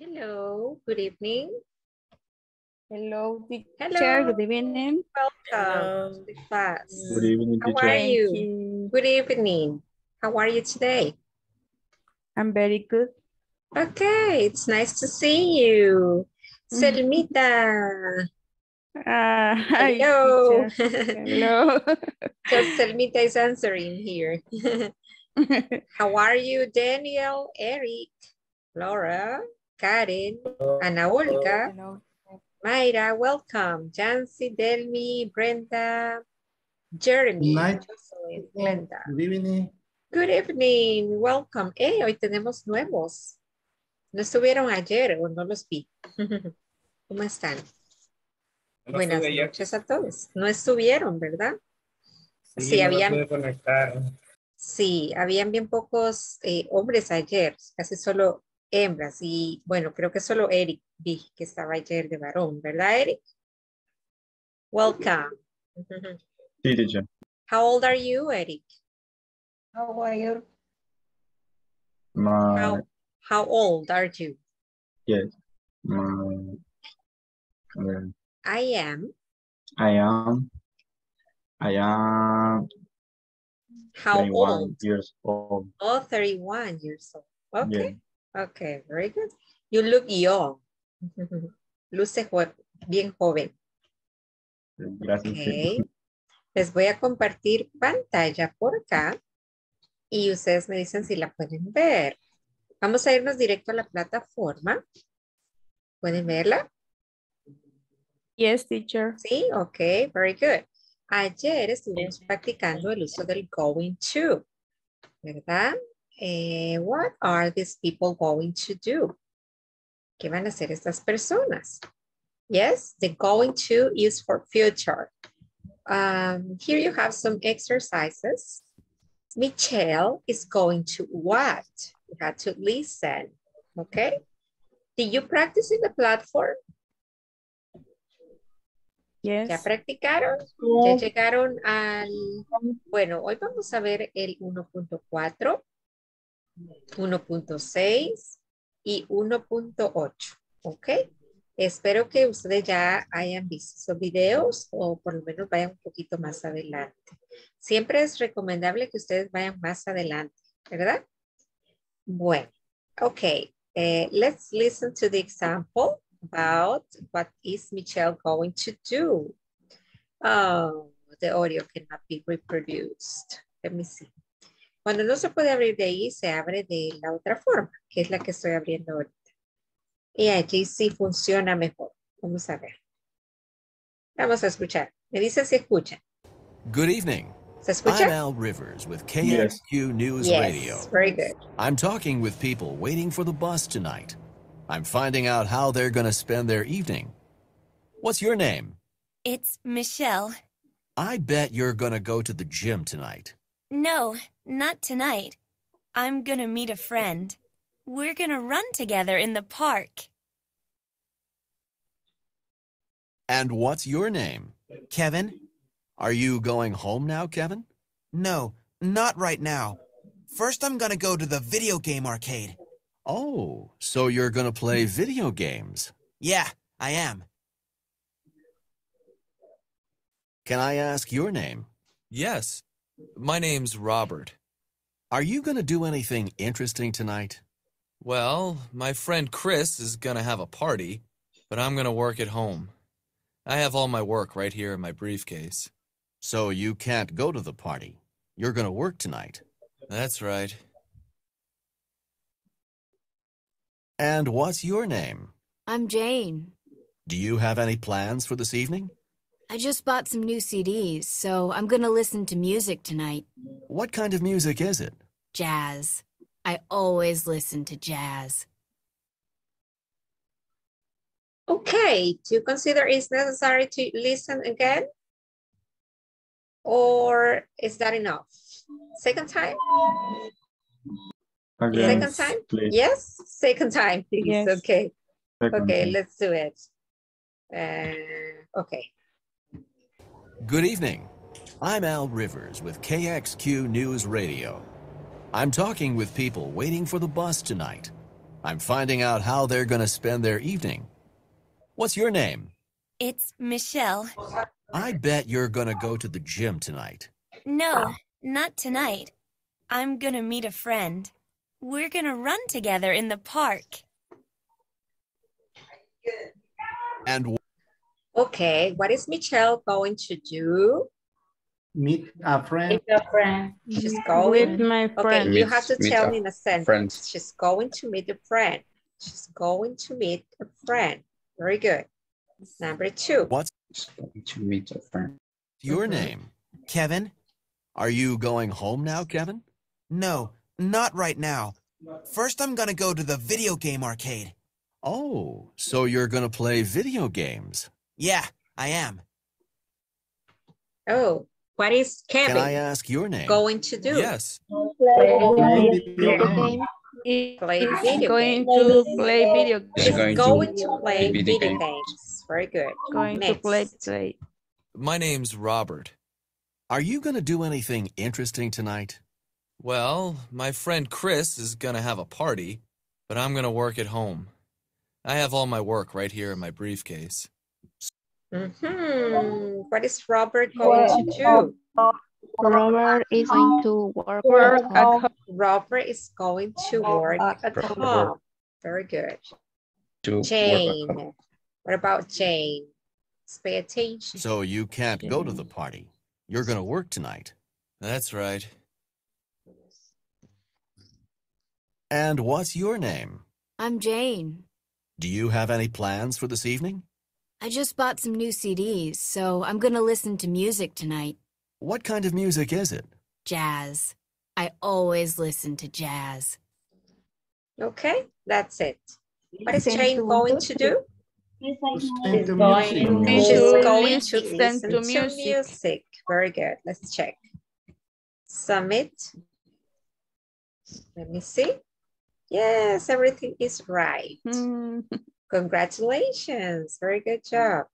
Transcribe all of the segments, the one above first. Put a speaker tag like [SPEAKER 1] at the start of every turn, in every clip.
[SPEAKER 1] Hello, good evening.
[SPEAKER 2] Hello, teacher.
[SPEAKER 1] Hello.
[SPEAKER 2] Good evening.
[SPEAKER 1] Welcome to the class.
[SPEAKER 3] Good evening,
[SPEAKER 1] How
[SPEAKER 3] teacher.
[SPEAKER 1] are you?
[SPEAKER 2] you.
[SPEAKER 1] Good evening. How are you today?
[SPEAKER 2] I'm very good.
[SPEAKER 1] Okay, it's nice to see you.
[SPEAKER 2] Mhm.
[SPEAKER 1] Selmita.
[SPEAKER 2] Ah, hi,
[SPEAKER 1] Hello.
[SPEAKER 2] Hello.
[SPEAKER 1] Just Selmita is answering here. How are you, Daniel, Eric, Laura, Karen, Ana Olga,
[SPEAKER 2] Hello.
[SPEAKER 1] Mayra, welcome. Jancy, Delmi, Brenda, Jeremy,
[SPEAKER 4] Good night.
[SPEAKER 1] Jocelyn, Glenda.
[SPEAKER 4] Good evening.
[SPEAKER 1] Good evening, welcome. Eh, hoy tenemos nuevos. No estuvieron ayer o no los vi. ¿Cómo están?
[SPEAKER 3] No
[SPEAKER 1] Buenas noches a todos. No estuvieron, ¿verdad?
[SPEAKER 3] Sí,
[SPEAKER 1] Sí,
[SPEAKER 3] no me
[SPEAKER 1] habían-
[SPEAKER 3] conectar.
[SPEAKER 1] Sí, habían bien pocos eh, hombres ayer, casi solo hembras. Y bueno, creo que solo Eric vi que estaba ayer de varón, ¿verdad, Eric? Welcome.
[SPEAKER 3] Sí, teacher.
[SPEAKER 1] How old are you, Eric?
[SPEAKER 2] How are you?
[SPEAKER 3] My,
[SPEAKER 1] How, how old are you?
[SPEAKER 3] yes. My, uh,
[SPEAKER 1] I am.
[SPEAKER 3] I am, I am
[SPEAKER 1] How
[SPEAKER 3] 21
[SPEAKER 1] old?
[SPEAKER 3] years old.
[SPEAKER 1] Oh, 31 years old.
[SPEAKER 3] Yeah.
[SPEAKER 1] Okay. Okay, very good. You look young. Luce jo- bien joven.
[SPEAKER 3] Gracias.
[SPEAKER 1] Ok. Les voy a compartir pantalla por acá y ustedes me dicen si la pueden ver. Vamos a irnos directo a la plataforma. ¿Pueden verla?
[SPEAKER 2] Yes, teacher.
[SPEAKER 1] Sí, ok, very good. Ayer estuvimos practicando el uso del going to, ¿verdad? Eh, what are these people going to do? ¿Qué van a hacer estas personas? Yes, the going to is for future. Um, here you have some exercises. Michelle is going to what? You have to listen, okay? Did you practice in the platform? Yes. ¿Ya
[SPEAKER 2] Yes.
[SPEAKER 1] practicaron? Ya llegaron al, bueno, hoy vamos a ver el 1.4, 1.6 y 1.8, ¿ok? Espero que ustedes ya hayan visto esos videos o por lo menos vayan un poquito más adelante. Siempre es recomendable que ustedes vayan más adelante, ¿verdad? Bueno, ok. eh, let's listen to the example about what is Michelle going to do. Oh, the audio cannot be reproduced. Let me see. Cuando no se puede abrir de ahí, se abre de la otra forma, que es la que estoy abriendo ahorita. Y allí sí funciona mejor. Vamos a ver. Vamos a escuchar. Me dicen si escuchan.
[SPEAKER 5] Good evening.
[SPEAKER 1] ¿Se
[SPEAKER 5] I'm
[SPEAKER 1] escucha?
[SPEAKER 5] Al Rivers with
[SPEAKER 3] Yes.
[SPEAKER 5] KXQ News
[SPEAKER 1] Yes,
[SPEAKER 5] Radio.
[SPEAKER 1] very good.
[SPEAKER 5] I'm talking with people waiting for the bus tonight. I'm finding out how they're going to spend their evening. What's your name?
[SPEAKER 6] It's Michelle.
[SPEAKER 5] I bet you're going to go to the gym tonight.
[SPEAKER 6] No, not tonight. I'm gonna meet a friend. We're gonna run together in the park.
[SPEAKER 5] And what's your name?
[SPEAKER 7] Kevin?
[SPEAKER 5] Are you going home now, Kevin?
[SPEAKER 7] No, not right now. First, I'm gonna go to the video game arcade.
[SPEAKER 5] Oh, so you're going to play video games.
[SPEAKER 7] Yeah, I am.
[SPEAKER 5] Can I ask your name?
[SPEAKER 8] Yes. My name's Robert.
[SPEAKER 5] Are you going to do anything interesting tonight?
[SPEAKER 8] Well, my friend Chris is gonna have a party, but I'm gonna work at home. I have all my work right here in my briefcase.
[SPEAKER 5] So you can't go to the party. You're going to work tonight.
[SPEAKER 8] That's right.
[SPEAKER 5] And what's your name?
[SPEAKER 9] I'm Jane.
[SPEAKER 5] Do you have any plans for this evening?
[SPEAKER 9] I just bought some new CDs, so I'm gonna listen to music tonight.
[SPEAKER 5] What kind of music is it?
[SPEAKER 9] Jazz. I always listen to jazz.
[SPEAKER 1] Okay, do you consider it's necessary to listen again? Or is that enough? Second time?
[SPEAKER 3] Again,
[SPEAKER 1] Second time?
[SPEAKER 3] please.
[SPEAKER 1] Yes, second time, please.
[SPEAKER 2] Yes.
[SPEAKER 1] Okay,
[SPEAKER 3] Second
[SPEAKER 1] okay,
[SPEAKER 3] time.
[SPEAKER 1] let's do it. Uh, okay.
[SPEAKER 5] Good evening. I'm Al Rivers with KXQ News Radio. I'm talking with people waiting for the bus tonight. I'm finding out how they're going to spend their evening. What's your name?
[SPEAKER 6] It's Michelle.
[SPEAKER 5] I bet you're going to go to the gym tonight.
[SPEAKER 6] No, not tonight. I'm gonna meet a friend. We're gonna run together in the park.
[SPEAKER 5] And
[SPEAKER 1] Okay, what is Michelle going to do?
[SPEAKER 4] Meet a friend.
[SPEAKER 2] Meet a friend.
[SPEAKER 1] She's
[SPEAKER 2] With
[SPEAKER 1] going.
[SPEAKER 2] my
[SPEAKER 1] Okay,
[SPEAKER 2] friend.
[SPEAKER 1] you have to tell me in a sentence.
[SPEAKER 10] friend.
[SPEAKER 1] She's going to meet a friend. She's going to meet a friend. Very good. Number two.
[SPEAKER 5] what's going
[SPEAKER 10] To meet a friend.
[SPEAKER 5] your name?
[SPEAKER 7] Kevin?
[SPEAKER 5] Are you going home now, Kevin?
[SPEAKER 7] No, not right now. First, I'm gonna go to the video game arcade.
[SPEAKER 5] Oh, so you're going to play video games.
[SPEAKER 7] Yeah, I am.
[SPEAKER 1] Oh, what is
[SPEAKER 5] Can I ask your name?
[SPEAKER 1] going to do?
[SPEAKER 8] Yes.
[SPEAKER 4] Play video games.
[SPEAKER 1] Play
[SPEAKER 2] He's
[SPEAKER 1] video
[SPEAKER 2] going to play video
[SPEAKER 10] She's
[SPEAKER 1] She's
[SPEAKER 10] going
[SPEAKER 1] going,
[SPEAKER 10] to
[SPEAKER 1] to play
[SPEAKER 10] video
[SPEAKER 1] video
[SPEAKER 10] games.
[SPEAKER 1] games. Very good.
[SPEAKER 2] Going to play play.
[SPEAKER 8] My name's Robert.
[SPEAKER 5] Are you going to do anything interesting tonight?
[SPEAKER 8] Well, my friend Chris is gonna have a party, but I'm gonna work at home. I have all my work right here in my briefcase.
[SPEAKER 1] Mhm. What is Robert going to do?
[SPEAKER 11] Robert is going to work,
[SPEAKER 2] Work
[SPEAKER 11] at
[SPEAKER 2] at
[SPEAKER 11] home.
[SPEAKER 2] home.
[SPEAKER 1] Robert is going to work at
[SPEAKER 10] Work.
[SPEAKER 1] home. Very good.
[SPEAKER 10] To
[SPEAKER 1] Jane. What about Jane? Let's pay attention.
[SPEAKER 5] So you can't go to the party. You're going to work tonight.
[SPEAKER 8] That's right.
[SPEAKER 5] And what's your name?
[SPEAKER 9] I'm Jane.
[SPEAKER 5] Do you have any plans for this evening?
[SPEAKER 9] I just bought some new CDs, so I'm gonna listen to music tonight.
[SPEAKER 5] What kind of music is it?
[SPEAKER 9] Jazz. I always listen to jazz.
[SPEAKER 1] Okay, that's it. What is Jane going to do?
[SPEAKER 4] Listen to
[SPEAKER 2] going.
[SPEAKER 1] She's going to
[SPEAKER 2] to
[SPEAKER 1] listen to
[SPEAKER 2] music.
[SPEAKER 1] music. Very good. Let's check. Submit. Let me see. Yes, everything is right. Congratulations. Very good job.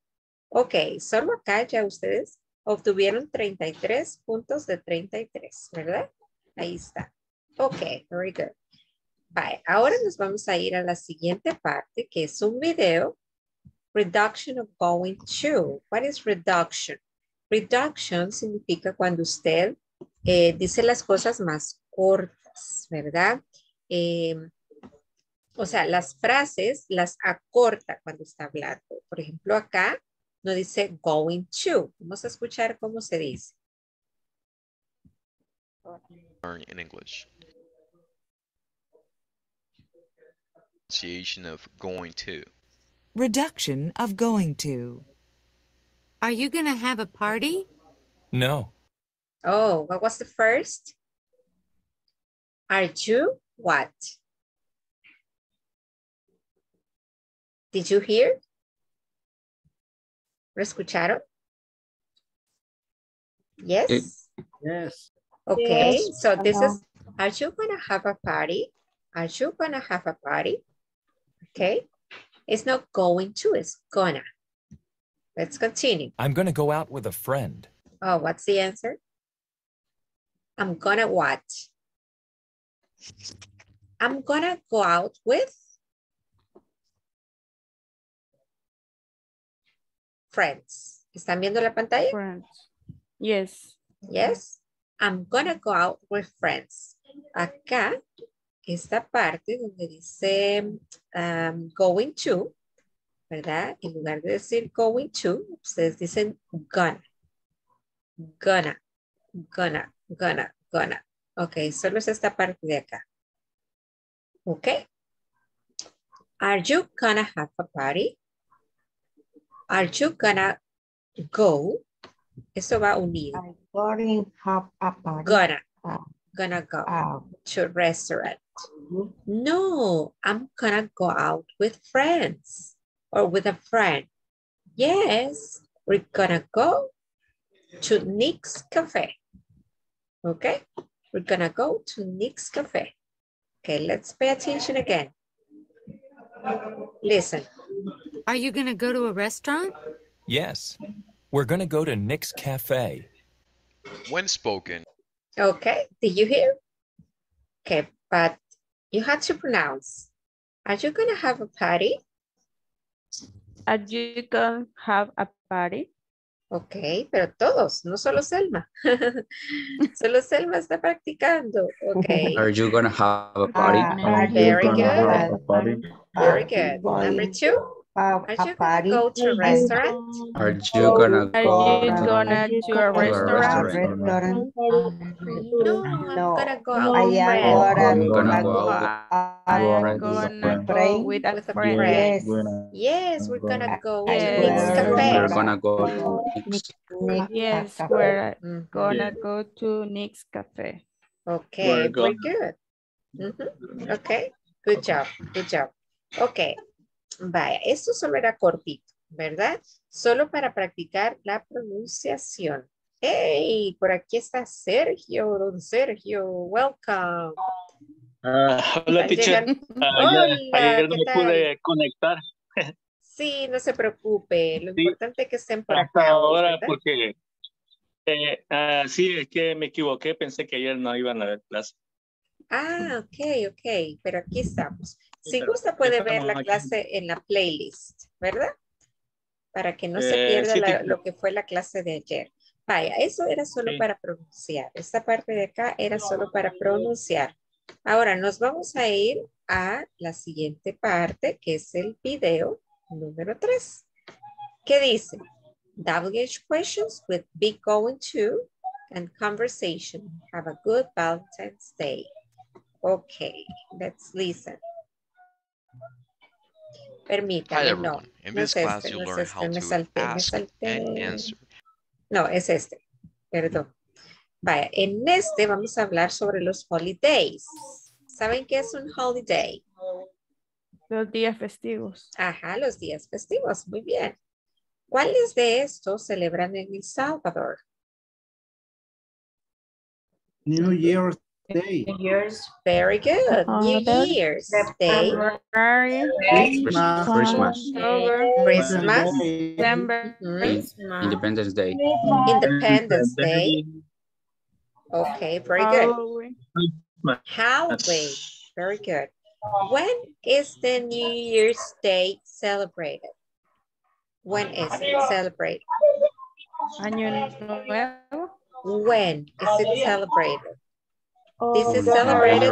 [SPEAKER 1] Ok, solo acá ya ustedes obtuvieron 33 puntos de 33, ¿verdad? Ahí está. Ok, very good. Bye. Ahora nos vamos a ir a la siguiente parte, que es un video. Reduction of going to. What is reduction? Reduction significa cuando usted eh, dice las cosas más cortas, ¿verdad? Eh, o sea, las frases las acorta cuando está hablando. Por ejemplo, acá no dice going to. Vamos a escuchar cómo se dice.
[SPEAKER 12] learn in English. Pronunciation of going to.
[SPEAKER 13] Reduction of going to.
[SPEAKER 9] Are you gonna have a party?
[SPEAKER 8] No.
[SPEAKER 1] Oh, what was the first? Are you what? Did you hear? ¿Lo escucharon? Yes.
[SPEAKER 4] Yes.
[SPEAKER 1] Okay,
[SPEAKER 11] Yes,
[SPEAKER 1] so this
[SPEAKER 11] hello.
[SPEAKER 1] is, are you gonna have a party? Are you gonna have a party? Okay, it's not going to, it's gonna. Let's continue.
[SPEAKER 14] I'm going to go out with a friend.
[SPEAKER 1] Oh, what's the answer? I'm gonna what? I'm gonna go out with friends. ¿Están viendo la pantalla?
[SPEAKER 2] friends. Yes.
[SPEAKER 1] Yes. I'm gonna go out with friends. Acá, esta parte donde dice um, going to, ¿verdad? En lugar de decir going to, ustedes dicen gonna. Gonna, gonna, gonna, gonna. Ok, solo es esta parte de acá. Ok. Are you gonna have a party? Are you gonna go? Eso va unido.
[SPEAKER 11] Going to have a party.
[SPEAKER 1] Gonna,
[SPEAKER 11] Ah.
[SPEAKER 1] gonna go
[SPEAKER 11] Ah.
[SPEAKER 1] to restaurant. No, I'm gonna go out with friends or with a friend. Yes, we're gonna go to Nick's Cafe. Okay, we're gonna go to Nick's Cafe. Okay, let's pay attention again. Listen,
[SPEAKER 9] Are you gonna go to a restaurant?
[SPEAKER 14] Yes. We're going to go to Nick's Cafe.
[SPEAKER 12] When spoken,
[SPEAKER 1] okay, did you hear? Okay, but you had to pronounce. Are you gonna have a party?
[SPEAKER 2] Are you gonna have a party?
[SPEAKER 1] Ok, pero todos, no solo Selma. solo Selma está practicando. Ok.
[SPEAKER 10] Are you gonna have a party?
[SPEAKER 1] Very good.
[SPEAKER 11] party?
[SPEAKER 1] Very good. Number two.
[SPEAKER 11] Have
[SPEAKER 1] Are
[SPEAKER 11] a
[SPEAKER 1] you gonna go to a restaurant?
[SPEAKER 10] Are you gonna
[SPEAKER 2] Are
[SPEAKER 10] go
[SPEAKER 2] you
[SPEAKER 10] to
[SPEAKER 2] gonna to a
[SPEAKER 10] a
[SPEAKER 2] restaurant?
[SPEAKER 10] restaurant?
[SPEAKER 1] No, I'm
[SPEAKER 11] No.
[SPEAKER 1] gonna go
[SPEAKER 11] I
[SPEAKER 1] out with
[SPEAKER 11] am
[SPEAKER 1] friends.
[SPEAKER 11] gonna
[SPEAKER 10] I'm gonna
[SPEAKER 11] go
[SPEAKER 10] go
[SPEAKER 2] I
[SPEAKER 10] Go
[SPEAKER 2] am
[SPEAKER 10] ahead.
[SPEAKER 2] gonna go with a
[SPEAKER 1] With a
[SPEAKER 2] friend.
[SPEAKER 1] friend.
[SPEAKER 11] Yes.
[SPEAKER 1] Yes, we're gonna go to
[SPEAKER 2] Yes.
[SPEAKER 1] Nick's
[SPEAKER 11] We're
[SPEAKER 1] Cafe.
[SPEAKER 10] We're gonna go to Nick's
[SPEAKER 11] Nick
[SPEAKER 2] Yes,
[SPEAKER 11] Cafe.
[SPEAKER 2] we're gonna go to Nick's Cafe.
[SPEAKER 1] Okay, very good. Mhm, Okay, good job, good job. Ok, vaya, esto solo era cortito, ¿verdad? Solo para practicar la pronunciación. Hey, por aquí está Sergio, don Sergio, welcome.
[SPEAKER 15] Ah, hola, teacher. ayer,
[SPEAKER 1] Hola,
[SPEAKER 15] ayer no
[SPEAKER 1] ¿qué
[SPEAKER 15] me pude conectar
[SPEAKER 1] Sí, no se preocupe, lo
[SPEAKER 15] Sí.
[SPEAKER 1] importante es que estén por
[SPEAKER 15] hasta
[SPEAKER 1] acá.
[SPEAKER 15] ahora
[SPEAKER 1] ¿verdad?
[SPEAKER 15] porque eh, ah, sí, es que me equivoqué, pensé que ayer no iban a haber clase.
[SPEAKER 1] Ah, ok, ok, pero aquí estamos. Si gusta puede ver la
[SPEAKER 15] aquí.
[SPEAKER 1] clase en la playlist, ¿verdad? Para que no se
[SPEAKER 15] Eh,
[SPEAKER 1] pierda
[SPEAKER 15] sí,
[SPEAKER 1] la-
[SPEAKER 15] teacher.
[SPEAKER 1] lo que fue la clase de ayer. Vaya, eso era solo
[SPEAKER 15] Sí.
[SPEAKER 1] para pronunciar. Esta parte de acá era solo para pronunciar. Ahora nos vamos a ir a la siguiente parte, que es el video número 3. ¿Qué dice? WH questions with be going to and conversation. Have a good Valentine's Day. Okay, let's listen. Permítame, no.
[SPEAKER 12] In
[SPEAKER 1] no
[SPEAKER 12] this
[SPEAKER 1] es
[SPEAKER 12] class
[SPEAKER 1] este,
[SPEAKER 12] you'll
[SPEAKER 1] no es este,
[SPEAKER 12] how
[SPEAKER 1] me
[SPEAKER 12] to
[SPEAKER 1] salté, me
[SPEAKER 12] and
[SPEAKER 1] salté.
[SPEAKER 12] answer.
[SPEAKER 1] No, es este, perdón. Vaya, en este vamos a hablar sobre los holidays. ¿Saben qué es un holiday?
[SPEAKER 2] Los días festivos.
[SPEAKER 1] Ajá, los días festivos, muy bien. ¿Cuáles de estos celebran en El Salvador?
[SPEAKER 4] New Year's Day.
[SPEAKER 1] Very good. New
[SPEAKER 2] Holiday.
[SPEAKER 1] Year's Day,
[SPEAKER 2] February,
[SPEAKER 4] Christmas.
[SPEAKER 10] Christmas,
[SPEAKER 2] October,
[SPEAKER 1] Christmas,
[SPEAKER 2] December,
[SPEAKER 1] mhm,
[SPEAKER 10] Independence Day,
[SPEAKER 1] Independence Day. Okay, very good.
[SPEAKER 2] Halloween.
[SPEAKER 1] Halloween, very good. When is the New Year's Day celebrated? When is it celebrated?
[SPEAKER 2] Año Nuevo.
[SPEAKER 1] When is it celebrated? This oh,
[SPEAKER 10] is
[SPEAKER 1] celebrated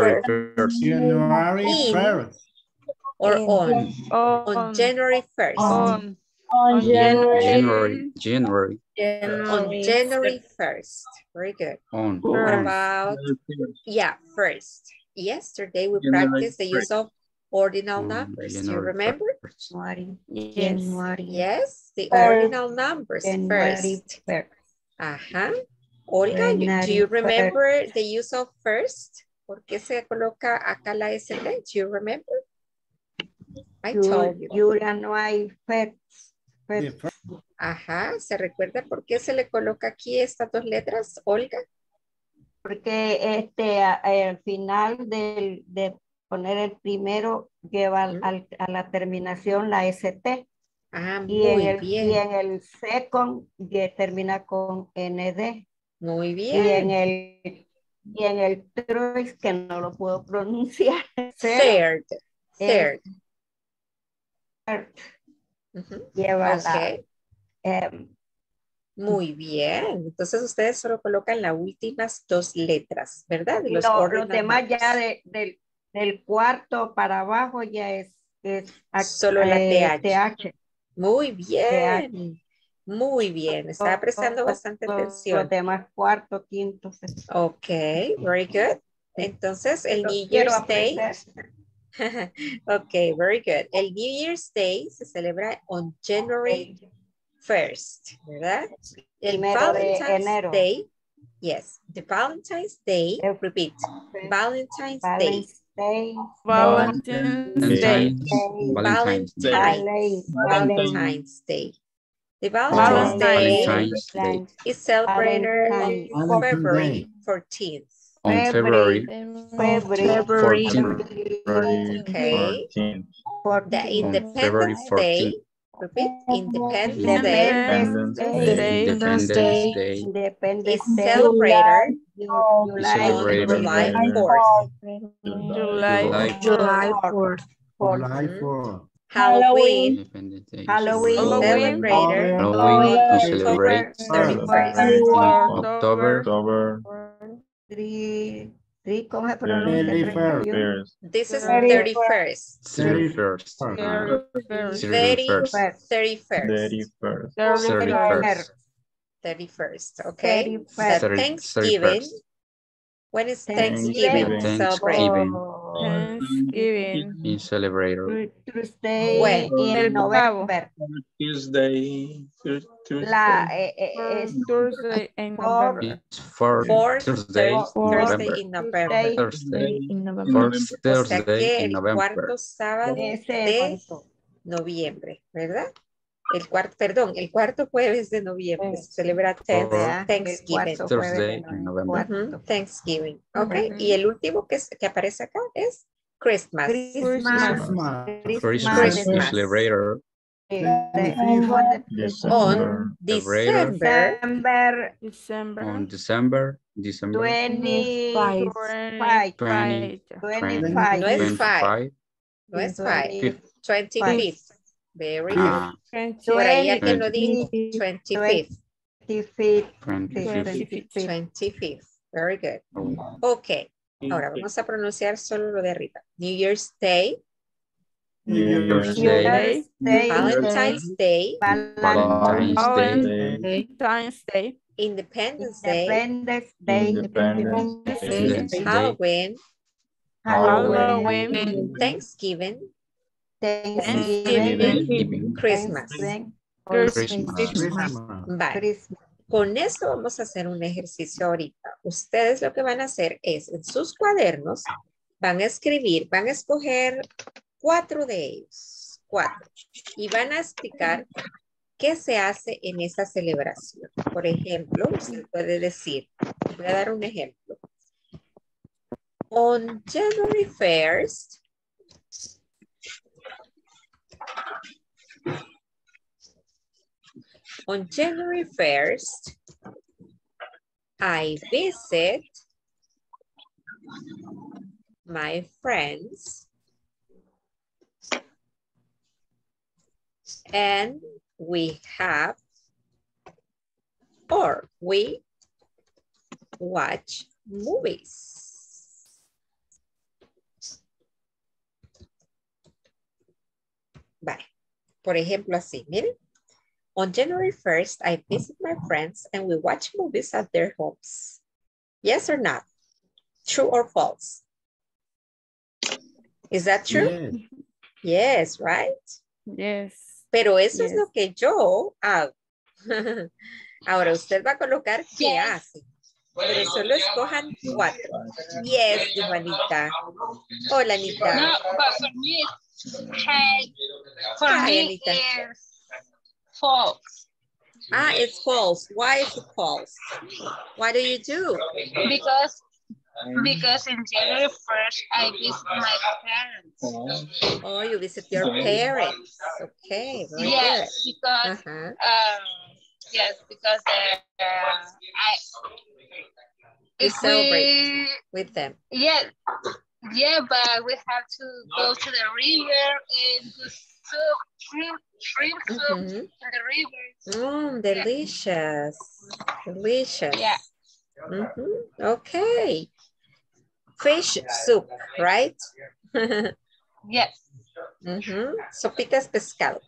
[SPEAKER 4] January
[SPEAKER 1] In.
[SPEAKER 4] 1st.
[SPEAKER 1] or on? On
[SPEAKER 2] On,
[SPEAKER 1] January 1st.
[SPEAKER 2] on, on
[SPEAKER 10] January, January,
[SPEAKER 1] On January 1st. Very good.
[SPEAKER 10] on,
[SPEAKER 1] What
[SPEAKER 2] First.
[SPEAKER 1] about, yeah, first. Yesterday we
[SPEAKER 15] January
[SPEAKER 1] practiced the use of ordinal
[SPEAKER 10] on
[SPEAKER 1] numbers. Do you remember?
[SPEAKER 11] January.
[SPEAKER 2] Yes.
[SPEAKER 11] January.
[SPEAKER 1] Yes, the
[SPEAKER 11] First.
[SPEAKER 1] ordinal numbers
[SPEAKER 11] January
[SPEAKER 1] first.
[SPEAKER 11] first.
[SPEAKER 1] Ajá. Olga, you- do you
[SPEAKER 11] first.
[SPEAKER 1] remember the use of first? ¿Por qué se coloca acá la ST? Do you remember? I told you.
[SPEAKER 11] You- January first.
[SPEAKER 4] The
[SPEAKER 11] first.
[SPEAKER 4] first
[SPEAKER 1] Ajá, ¿se recuerda por qué se le coloca aquí estas dos letras, Olga?
[SPEAKER 11] Porque este, al final del, de poner el primero lleva al- a la terminación la ST.
[SPEAKER 1] Ah,
[SPEAKER 11] Y en,
[SPEAKER 1] muy
[SPEAKER 11] el,
[SPEAKER 1] bien,
[SPEAKER 11] y en el second termina con ND.
[SPEAKER 1] Muy
[SPEAKER 11] Y en
[SPEAKER 1] bien.
[SPEAKER 11] el, y en el third, que no lo puedo pronunciar. Es-
[SPEAKER 1] third. Ujú,
[SPEAKER 11] lleva la,
[SPEAKER 1] Ok,
[SPEAKER 11] em,
[SPEAKER 1] muy bien. Entonces ustedes solo colocan las últimas dos letras, ¿verdad? Los
[SPEAKER 11] no, los demás ya de, del, cuarto para abajo ya es, es
[SPEAKER 1] Solo la
[SPEAKER 11] eh,
[SPEAKER 1] TH. Muy bien, muy bien. Estaba prestando bastante atención.
[SPEAKER 11] Los demás cuarto, quinto, sexto.
[SPEAKER 1] Ok, very good. Entonces, el New Year's Day. ok, very good. El New Year's Day se celebra on January 1st, ¿verdad? El
[SPEAKER 11] Primero de
[SPEAKER 1] Valentine's
[SPEAKER 11] enero.
[SPEAKER 1] Day. Yes, the Valentine's Day.
[SPEAKER 11] El-
[SPEAKER 1] Repeat. Valentine's Day.
[SPEAKER 11] Valentine's Day.
[SPEAKER 10] Valentine's, Day,
[SPEAKER 1] Valentine's Day. The
[SPEAKER 10] on
[SPEAKER 1] Valentine's Day
[SPEAKER 10] Day,
[SPEAKER 1] is celebrated on February 14th.
[SPEAKER 10] on February
[SPEAKER 11] February.
[SPEAKER 10] 14th,
[SPEAKER 1] Okay.
[SPEAKER 3] 14th.
[SPEAKER 1] The
[SPEAKER 10] on February
[SPEAKER 1] Independence Day.
[SPEAKER 10] 14th,
[SPEAKER 1] Repeat. Independence Day
[SPEAKER 11] Independence Day.
[SPEAKER 10] Independence Day,
[SPEAKER 11] Independence
[SPEAKER 1] is
[SPEAKER 11] Day.
[SPEAKER 1] celebrated
[SPEAKER 11] July,
[SPEAKER 10] celebrated
[SPEAKER 1] on July
[SPEAKER 10] on
[SPEAKER 1] 4th.
[SPEAKER 2] July.
[SPEAKER 10] July
[SPEAKER 11] July 4th.
[SPEAKER 4] July 4th.
[SPEAKER 1] Halloween,
[SPEAKER 10] Independence Day.
[SPEAKER 11] Halloween.
[SPEAKER 1] celebrated
[SPEAKER 10] Halloween, we celebrate
[SPEAKER 1] October 31st.
[SPEAKER 10] October
[SPEAKER 3] October
[SPEAKER 11] Three, three, ¿cómo se pronuncia?
[SPEAKER 4] 31st.
[SPEAKER 11] 31.
[SPEAKER 1] This is
[SPEAKER 11] Thirty-
[SPEAKER 1] 31st.
[SPEAKER 10] 31st.
[SPEAKER 1] Thirty,
[SPEAKER 10] 31st.
[SPEAKER 1] 31st.
[SPEAKER 3] 31st.
[SPEAKER 10] 31st.
[SPEAKER 1] 31st, okay?
[SPEAKER 11] 31st.
[SPEAKER 1] The
[SPEAKER 10] Thirty-
[SPEAKER 1] Thanksgiving.
[SPEAKER 10] 31st.
[SPEAKER 1] When is
[SPEAKER 11] Thanksgiving.
[SPEAKER 1] Thanksgiving celebrated?
[SPEAKER 10] Thanksgiving
[SPEAKER 2] Thanksgiving.
[SPEAKER 10] is celebrated.
[SPEAKER 11] Tuesday
[SPEAKER 1] When?
[SPEAKER 11] in
[SPEAKER 2] El
[SPEAKER 11] November.
[SPEAKER 15] Tuesday. Tuesday.
[SPEAKER 11] La, eh, eh, es
[SPEAKER 2] Thursday in November.
[SPEAKER 10] It's for
[SPEAKER 1] Fourth
[SPEAKER 10] Thursday in
[SPEAKER 1] Thursday
[SPEAKER 10] November.
[SPEAKER 1] in November.
[SPEAKER 10] Thursday.
[SPEAKER 2] In November.
[SPEAKER 10] Fourth
[SPEAKER 1] O sea que
[SPEAKER 10] Thursday in
[SPEAKER 1] el
[SPEAKER 10] November.
[SPEAKER 1] cuarto sábado
[SPEAKER 11] ese
[SPEAKER 1] de
[SPEAKER 11] cuánto?
[SPEAKER 1] noviembre, ¿verdad? El cuarto, perdón, el cuarto jueves de noviembre se celebra Thanksgiving.
[SPEAKER 10] Thursday
[SPEAKER 1] Thanksgiving, ok. Y el último que, es- que aparece acá es Christmas.
[SPEAKER 11] Christmas.
[SPEAKER 4] Christmas.
[SPEAKER 10] Christmas
[SPEAKER 1] Christmas.
[SPEAKER 11] on
[SPEAKER 3] December.
[SPEAKER 1] December
[SPEAKER 10] on December, December
[SPEAKER 11] 25.
[SPEAKER 10] 20,
[SPEAKER 11] 25.
[SPEAKER 1] No es five.
[SPEAKER 10] 25.
[SPEAKER 1] no es
[SPEAKER 11] Twenty-
[SPEAKER 1] five, 25th. Very good.
[SPEAKER 10] Ah,
[SPEAKER 1] Por ahí alguien lo
[SPEAKER 10] Twenty-
[SPEAKER 1] dijo, 25th.
[SPEAKER 11] 25.
[SPEAKER 10] 25.
[SPEAKER 1] 25th. Very good.
[SPEAKER 10] Oh,
[SPEAKER 1] Ok, ahora vamos a pronunciar solo lo de arriba. New Year's Day,
[SPEAKER 4] New
[SPEAKER 10] Year's Day.
[SPEAKER 1] Valentine's Day,
[SPEAKER 10] Valentine's Day,
[SPEAKER 2] Valentine's Day.
[SPEAKER 1] Independence Day,
[SPEAKER 11] Independence Day,
[SPEAKER 3] Independence Day.
[SPEAKER 10] Independence Day,
[SPEAKER 1] Halloween,
[SPEAKER 2] Halloween.
[SPEAKER 1] Thanksgiving,
[SPEAKER 11] Thanksgiving,
[SPEAKER 10] Thanksgiving,
[SPEAKER 1] Christmas.
[SPEAKER 10] Christmas.
[SPEAKER 4] Christmas.
[SPEAKER 1] Vale.
[SPEAKER 11] Christmas.
[SPEAKER 1] Con esto vamos a hacer un ejercicio ahorita. Ustedes lo que van a hacer es en sus cuadernos van a escribir, van a escoger cuatro de ellos, cuatro, y van a explicar qué se hace en esa celebración. Por ejemplo, usted puede decir, voy a dar un ejemplo. On January 1st, on January 1st, I visit my friends and we have or we watch movies. Por ejemplo, así, miren. On January 1st, I visit my friends and we watch movies at their homes. Yes or not? True or false? Is that true?
[SPEAKER 4] Yes.
[SPEAKER 1] Yes, right?
[SPEAKER 2] Yes.
[SPEAKER 1] Pero eso es
[SPEAKER 2] Yes.
[SPEAKER 1] lo que yo hago. Ahora usted va a colocar qué hace. Pero solo escojan cuatro. Yes, dijo Anita. Hola, Anita.
[SPEAKER 16] No, but for me, hey, for me is false
[SPEAKER 1] Ah, it's false. Why is it false? What do you do?
[SPEAKER 16] because because in January first I visit my parents.
[SPEAKER 1] Oh, you visit your parents. Okay, very
[SPEAKER 16] Yes, because
[SPEAKER 1] good. Uh-huh.
[SPEAKER 16] um, yes, because uh, uh, I
[SPEAKER 1] You celebrate
[SPEAKER 16] we
[SPEAKER 1] with them.
[SPEAKER 16] yeah yeah, but we have to go to the river and do soup, shrimp, shrimp soup in the river.
[SPEAKER 1] Mm, delicious. Delicious.
[SPEAKER 16] Yeah.
[SPEAKER 1] Mhm, Okay. Fish soup, right?
[SPEAKER 16] Yes.
[SPEAKER 1] Ujú, Sopitas pescado.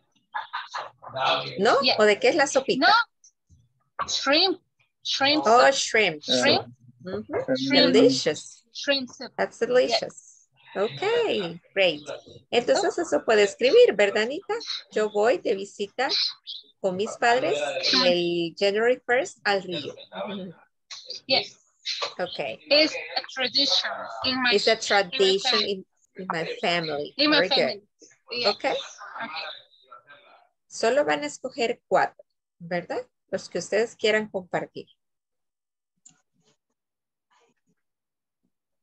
[SPEAKER 1] ¿No? ¿O de qué es la sopita?
[SPEAKER 16] No, shrimp, shrimp
[SPEAKER 1] Oh, shrimp.
[SPEAKER 16] shrimp, Shrimp.
[SPEAKER 1] Delicious.
[SPEAKER 16] Shrimp soup.
[SPEAKER 1] That's delicious. Okay, great. Entonces eso puede escribir, ¿verdad, Anita? Yo voy de visita con mis padres el January 1st al río. Ujú,
[SPEAKER 16] Yes,
[SPEAKER 1] Okay.
[SPEAKER 16] it's a tradition in my
[SPEAKER 1] It's a tradition
[SPEAKER 16] family.
[SPEAKER 1] in, in my family.
[SPEAKER 16] In my
[SPEAKER 1] Very
[SPEAKER 16] family.
[SPEAKER 1] Okay.
[SPEAKER 16] Okay.
[SPEAKER 1] Solo van a escoger cuatro, ¿verdad? Los que ustedes quieran compartir.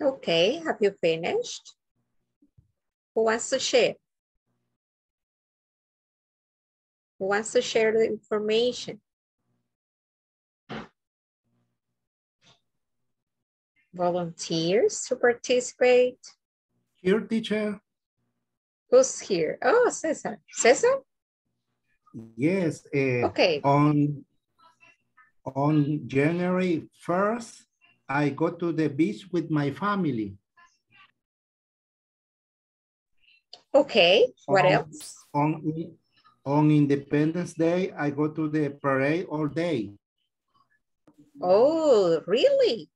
[SPEAKER 1] Okay, have you finished? Who wants to share? Who wants to share the information? Volunteers to participate?
[SPEAKER 4] Here, teacher.
[SPEAKER 1] Who's here? Oh, Cesar. Cesar?
[SPEAKER 4] Yes. uh,
[SPEAKER 1] Okay.
[SPEAKER 4] On, on January 1st, I go to the beach with my family.
[SPEAKER 1] Okay, what
[SPEAKER 4] On-
[SPEAKER 1] else?
[SPEAKER 4] On, on Independence Day, I go to the parade all day.
[SPEAKER 1] Oh, really?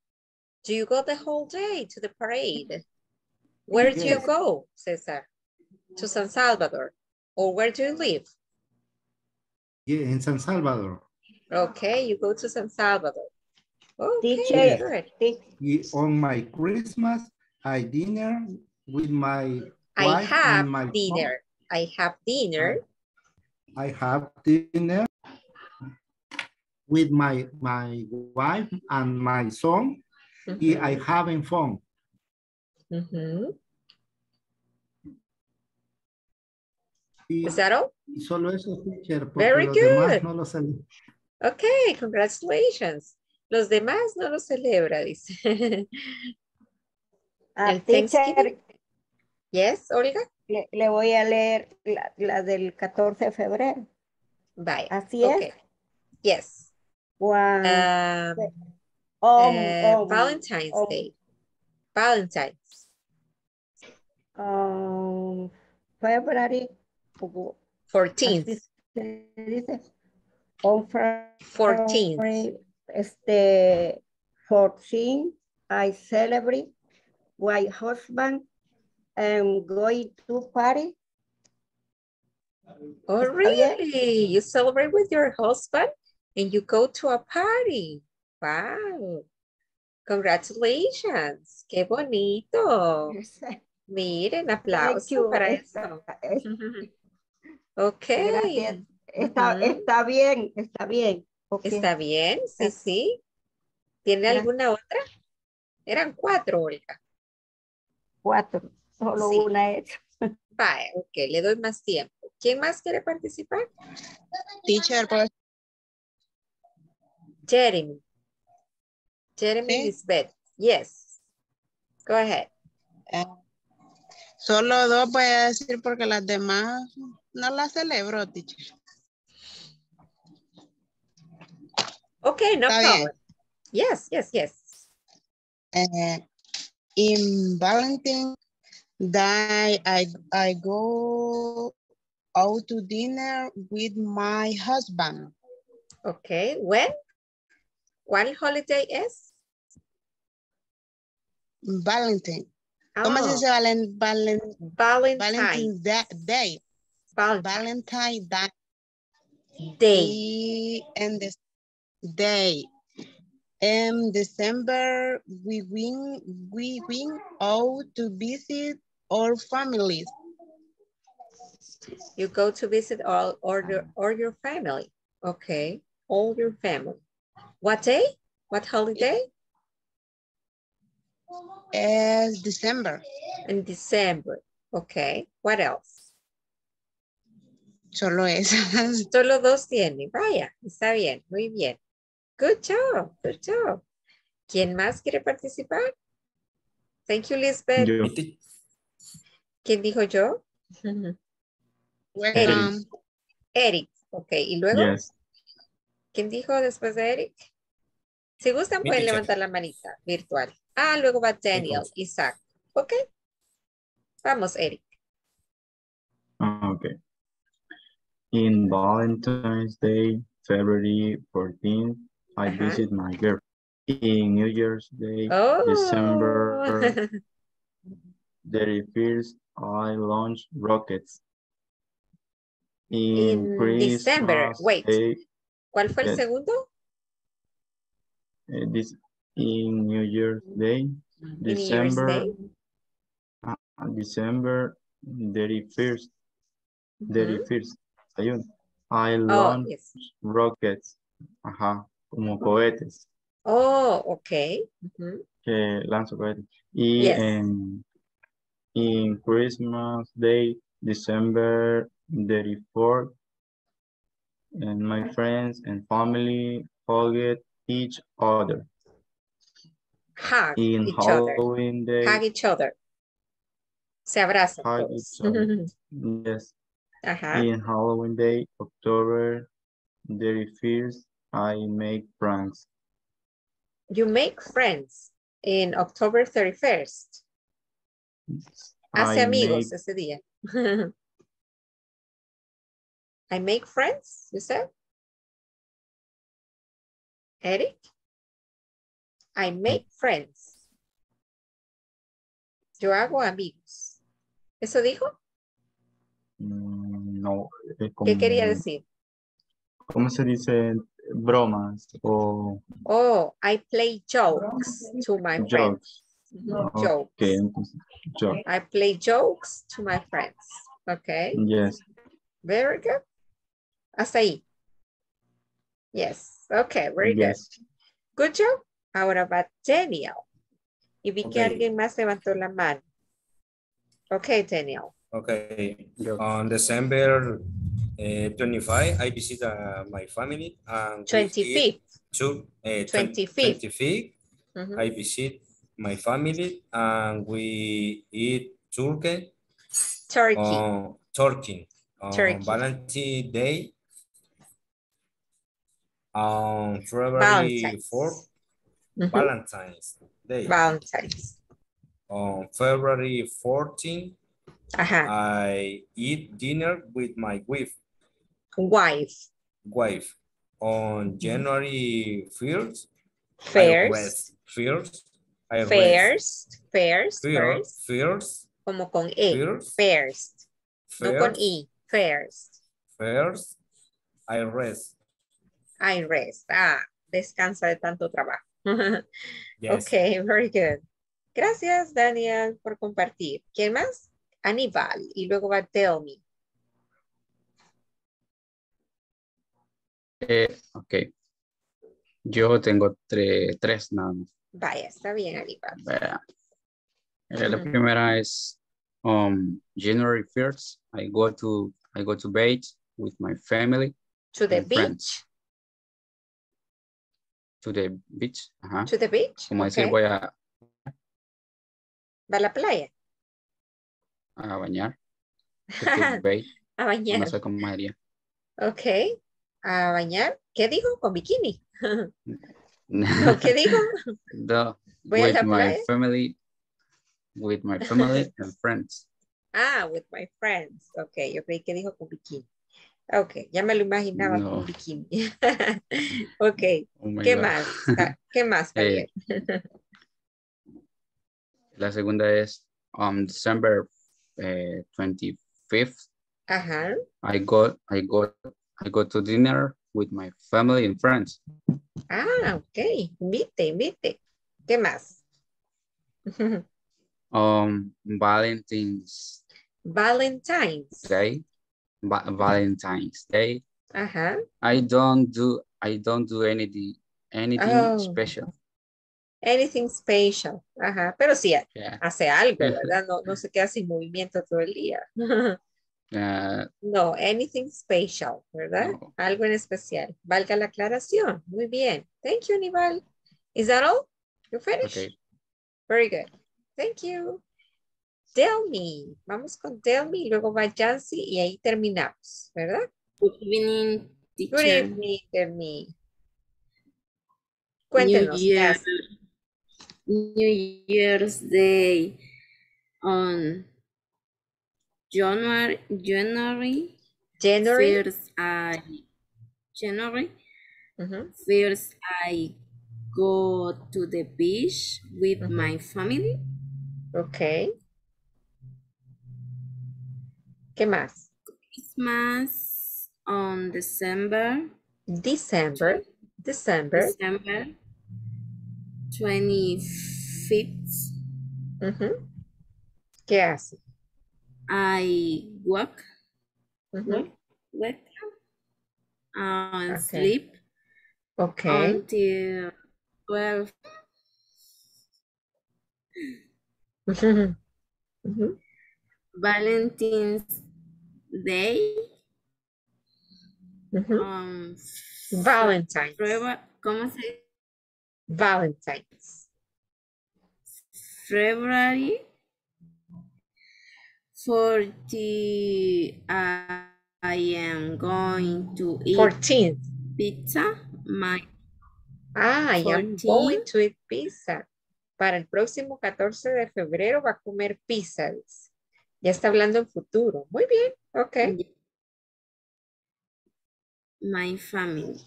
[SPEAKER 1] Do you go the whole day to the parade? Where do you go, Cesar? To San Salvador? Or where do you live?
[SPEAKER 4] Yeah, in San Salvador.
[SPEAKER 1] Okay, you go to San Salvador. Okay,
[SPEAKER 11] Teacher,
[SPEAKER 1] good.
[SPEAKER 4] Yeah, On my Christmas, I dinner with my
[SPEAKER 1] I
[SPEAKER 4] wife
[SPEAKER 1] have
[SPEAKER 4] and my son.
[SPEAKER 1] dinner. I have dinner.
[SPEAKER 4] I have dinner with my my wife and my son. y I having fun.
[SPEAKER 1] Mhm.
[SPEAKER 4] Y,
[SPEAKER 1] Is that all?
[SPEAKER 4] solo eso, teacher,
[SPEAKER 1] Very good.
[SPEAKER 4] no.
[SPEAKER 1] Okay, congratulations. Los demás no lo celebra, dice.
[SPEAKER 11] Ah,
[SPEAKER 1] El
[SPEAKER 11] teacher.
[SPEAKER 1] Yes, Olga.
[SPEAKER 11] le, le voy a leer la, la del 14 de febrero.
[SPEAKER 1] Vaya.
[SPEAKER 11] Así
[SPEAKER 1] okay.
[SPEAKER 11] es.
[SPEAKER 1] Yes.
[SPEAKER 11] Juan,
[SPEAKER 1] Um,
[SPEAKER 11] um,
[SPEAKER 1] Valentine's
[SPEAKER 11] um,
[SPEAKER 1] Day. Valentine's.
[SPEAKER 11] um, February, como-
[SPEAKER 1] 14th.
[SPEAKER 11] así se dice. On February,
[SPEAKER 1] 14th.
[SPEAKER 11] Este, 14, I celebrate my husband and going to party.
[SPEAKER 1] Oh, really? You celebrate with your husband and you go to a party. Wow. Congratulations. Qué bonito. Miren, aplauso para eso. Ok.
[SPEAKER 11] Gracias. Está,
[SPEAKER 1] Ujú.
[SPEAKER 11] está bien, está bien.
[SPEAKER 1] Está bien, sí,
[SPEAKER 11] Gracias.
[SPEAKER 1] sí. ¿Tiene
[SPEAKER 11] Gracias.
[SPEAKER 1] alguna otra? Eran cuatro, Olga.
[SPEAKER 11] Cuatro, solo
[SPEAKER 1] Sí.
[SPEAKER 11] una hecha.
[SPEAKER 1] Vaya, ok, le doy más tiempo. ¿Quién más quiere participar?
[SPEAKER 17] Teacher, pues,
[SPEAKER 1] Jeremy. Jeremy
[SPEAKER 17] Sí.
[SPEAKER 1] Lisbeth. Yes. Go ahead.
[SPEAKER 17] eh, solo dos voy a decir porque las demás no las celebro, teacher.
[SPEAKER 1] Okay, no
[SPEAKER 17] Está bien.
[SPEAKER 1] problem. Yes, yes, yes.
[SPEAKER 17] Eh, in Valentine Day, I, I go out to dinner with my husband.
[SPEAKER 1] Okay, when? ¿Cuál holiday is?
[SPEAKER 17] Valentine. ¿Cómo se
[SPEAKER 1] Oh,
[SPEAKER 17] dice valen, valen,
[SPEAKER 1] Valentine
[SPEAKER 17] Valentine da- Day?
[SPEAKER 1] Val-
[SPEAKER 17] Valentine Day.
[SPEAKER 1] Day.
[SPEAKER 17] Y en day. In December, we went, we went out to visit our families.
[SPEAKER 1] You go to visit all or your or your family. Okay, all your family. What day? What holiday?
[SPEAKER 17] Es December.
[SPEAKER 1] In December. Okay. What else?
[SPEAKER 17] Solo esas.
[SPEAKER 1] Solo dos tiene. Vaya, está bien, muy bien. Good job, good job. ¿Quién más quiere participar? Thank you, Lisbeth.
[SPEAKER 3] Yo.
[SPEAKER 1] ¿Quién dijo yo?
[SPEAKER 17] Welcome.
[SPEAKER 1] Eric. Ok, y luego,
[SPEAKER 3] Yes.
[SPEAKER 1] ¿quién dijo después de Eric? Si gustan, pueden levantar la manita virtual. Ah, luego va Daniel, Isaac. Ok. Vamos, Eric.
[SPEAKER 3] Ah, Okay. In Valentine's Day, February 14th, I visit my girl. In New Year's Day,
[SPEAKER 1] Oh.
[SPEAKER 3] December 31st, I launch rockets.
[SPEAKER 1] In
[SPEAKER 3] Christmas
[SPEAKER 1] December, wait.
[SPEAKER 3] Day,
[SPEAKER 1] ¿Cuál fue el segundo?
[SPEAKER 3] eh, this, in New Year's Day,
[SPEAKER 1] In New Year's
[SPEAKER 3] December,
[SPEAKER 1] Day.
[SPEAKER 3] ah, December 31st,
[SPEAKER 1] Ujú.
[SPEAKER 3] 31st, ayun. I
[SPEAKER 1] Oh,
[SPEAKER 3] launch
[SPEAKER 1] yes.
[SPEAKER 3] rockets, ajá, como cohetes,
[SPEAKER 1] Oh, ok. Ujú.
[SPEAKER 3] que lanzo cohetes. Y
[SPEAKER 1] Yes.
[SPEAKER 3] en, in Christmas Day, December 34th, and my friends and family hug each other.
[SPEAKER 1] Hug
[SPEAKER 3] In
[SPEAKER 1] each other.
[SPEAKER 3] Halloween Day,
[SPEAKER 1] Hug each other. Se abrazan
[SPEAKER 3] hug
[SPEAKER 1] todos.
[SPEAKER 3] each other. Yes.
[SPEAKER 1] Ajá.
[SPEAKER 3] In Halloween Day, October 31st, I make pranks.
[SPEAKER 1] You make friends in October 31st. Hace
[SPEAKER 3] I
[SPEAKER 1] amigos
[SPEAKER 3] make-
[SPEAKER 1] ese día. I make friends, you said? Eric? I make friends. Yo hago amigos. ¿Eso dijo?
[SPEAKER 3] Mm, No, es
[SPEAKER 1] ¿Qué quería decir?
[SPEAKER 3] ¿Cómo se dice? Bromas o
[SPEAKER 1] Oh, I play jokes to my friends.
[SPEAKER 3] jokes. Ok,
[SPEAKER 1] Jokes.
[SPEAKER 3] entonces, joke.
[SPEAKER 1] I play jokes to my friends. Okay.
[SPEAKER 3] Yes.
[SPEAKER 1] Very good. Hasta ahí. Yes. Okay, very
[SPEAKER 3] Yes.
[SPEAKER 1] good. Good job. Ahora va Daniel. Y vi que alguien más levantó la mano. Okay, Daniel.
[SPEAKER 18] Okay. On December uh, 25, I visit uh, my family and we eat
[SPEAKER 1] 25th.
[SPEAKER 18] two, uh,
[SPEAKER 1] 25th.
[SPEAKER 18] 25th,
[SPEAKER 1] Mhm.
[SPEAKER 18] I visit my family and we eat turkey.
[SPEAKER 1] Turkey.
[SPEAKER 18] On turkey.
[SPEAKER 1] Turkey.
[SPEAKER 18] Valentine's Day. On February
[SPEAKER 1] Valentine's.
[SPEAKER 18] 4th.
[SPEAKER 1] Mhm.
[SPEAKER 18] Valentine's Day.
[SPEAKER 1] Valentine's.
[SPEAKER 18] On February 14th,
[SPEAKER 1] Ajá.
[SPEAKER 18] I eat dinner with my wife.
[SPEAKER 1] Wife.
[SPEAKER 18] wife. On January 1st, I
[SPEAKER 1] First.
[SPEAKER 18] First.
[SPEAKER 1] First. First.
[SPEAKER 18] First,
[SPEAKER 1] First.
[SPEAKER 18] first,
[SPEAKER 1] Como con E.
[SPEAKER 18] First.
[SPEAKER 1] First. No con
[SPEAKER 18] first,
[SPEAKER 1] I. First.
[SPEAKER 18] first, I rest.
[SPEAKER 1] I rest. Ah, descansa de tanto trabajo.
[SPEAKER 18] Yes.
[SPEAKER 1] Okay, very good. Gracias, Daniel, por compartir. ¿Quién más? Aníbal. Y luego va Delmi.
[SPEAKER 19] Eh, ok. Yo tengo tre- tres nada más.
[SPEAKER 1] Vaya, está bien.
[SPEAKER 19] Vea. Eh, la primera es um, January 1st. I go to I go to beach with my family.
[SPEAKER 1] To the
[SPEAKER 19] and friends.
[SPEAKER 1] beach.
[SPEAKER 19] To the beach. Ajá.
[SPEAKER 1] To the beach.
[SPEAKER 19] Como decir,
[SPEAKER 1] ok.
[SPEAKER 19] voy a,
[SPEAKER 1] Va a la playa.
[SPEAKER 19] a bañar. To the beach.
[SPEAKER 1] a
[SPEAKER 19] No
[SPEAKER 1] bañar.
[SPEAKER 19] sé cómo sería.
[SPEAKER 1] Ok. A bañar. ¿Qué dijo? Con bikini. ¿No? ¿Qué dijo?
[SPEAKER 19] The,
[SPEAKER 1] Voy a
[SPEAKER 19] with
[SPEAKER 1] la
[SPEAKER 19] my
[SPEAKER 1] playa.
[SPEAKER 19] family. With my family and friends.
[SPEAKER 1] Ah, with my friends. Ok, yo creí que dijo con bikini. Ok, ya me lo imaginaba
[SPEAKER 19] No.
[SPEAKER 1] con bikini. ok,
[SPEAKER 19] Oh
[SPEAKER 1] ¿qué
[SPEAKER 19] God.
[SPEAKER 1] más? Ja- ¿Qué más,
[SPEAKER 19] Eh,
[SPEAKER 1] Javier?
[SPEAKER 19] La segunda es um, December eh, 25th.
[SPEAKER 1] Ajá.
[SPEAKER 19] I go, I go, I go to dinner with my family and friends.
[SPEAKER 1] Ah, ok. Invite, invite. ¿Qué más?
[SPEAKER 19] Um, Valentine's
[SPEAKER 1] Valentine's.
[SPEAKER 19] Day, Va- Valentine's Day.
[SPEAKER 1] Uh -huh.
[SPEAKER 19] I don't do, I don't do any, anything
[SPEAKER 1] Oh.
[SPEAKER 19] special.
[SPEAKER 1] Anything special. Ajá, pero sí
[SPEAKER 19] Yeah.
[SPEAKER 1] hace algo. ¿verdad? No, no se queda sin movimiento todo el día.
[SPEAKER 19] Uh,
[SPEAKER 1] No, anything special, ¿verdad? Algo en especial. Valga la aclaración. Muy bien. Thank you, Nival. Is that all? You finished?
[SPEAKER 19] okay.
[SPEAKER 1] Very good. Thank you. Tell me. Vamos con tell me y luego va Jancy y ahí terminamos, ¿verdad?
[SPEAKER 20] Good evening,
[SPEAKER 1] Good
[SPEAKER 20] teacher.
[SPEAKER 1] evening, tell me. Cuéntenos.
[SPEAKER 20] New Year,
[SPEAKER 1] yes.
[SPEAKER 20] New Year's Day on January, January,
[SPEAKER 1] January.
[SPEAKER 20] first I, January,
[SPEAKER 1] Mhm.
[SPEAKER 20] first I go to the beach with my family.
[SPEAKER 1] Ok. ¿Qué más?
[SPEAKER 20] Christmas on December,
[SPEAKER 1] December. December.
[SPEAKER 20] December 25th.
[SPEAKER 1] Ujú. ¿Qué hace?
[SPEAKER 20] I walk,
[SPEAKER 1] Ujú.
[SPEAKER 20] walk, and
[SPEAKER 1] Okay.
[SPEAKER 20] sleep
[SPEAKER 1] Ok.
[SPEAKER 20] until 12
[SPEAKER 1] Ujú. Ujú.
[SPEAKER 20] Valentine's Day.
[SPEAKER 1] Ujú.
[SPEAKER 20] um,
[SPEAKER 1] Valentine's.
[SPEAKER 20] February, ¿cómo se
[SPEAKER 1] Valentine's.
[SPEAKER 20] February 40 I, I am going to eat
[SPEAKER 1] 14th.
[SPEAKER 20] pizza. My
[SPEAKER 1] Ah, I am
[SPEAKER 20] 14.
[SPEAKER 1] going to eat pizza. Para el próximo 14 de febrero va a comer pizza. Ya está hablando en futuro. Muy bien. Ok.
[SPEAKER 20] my family.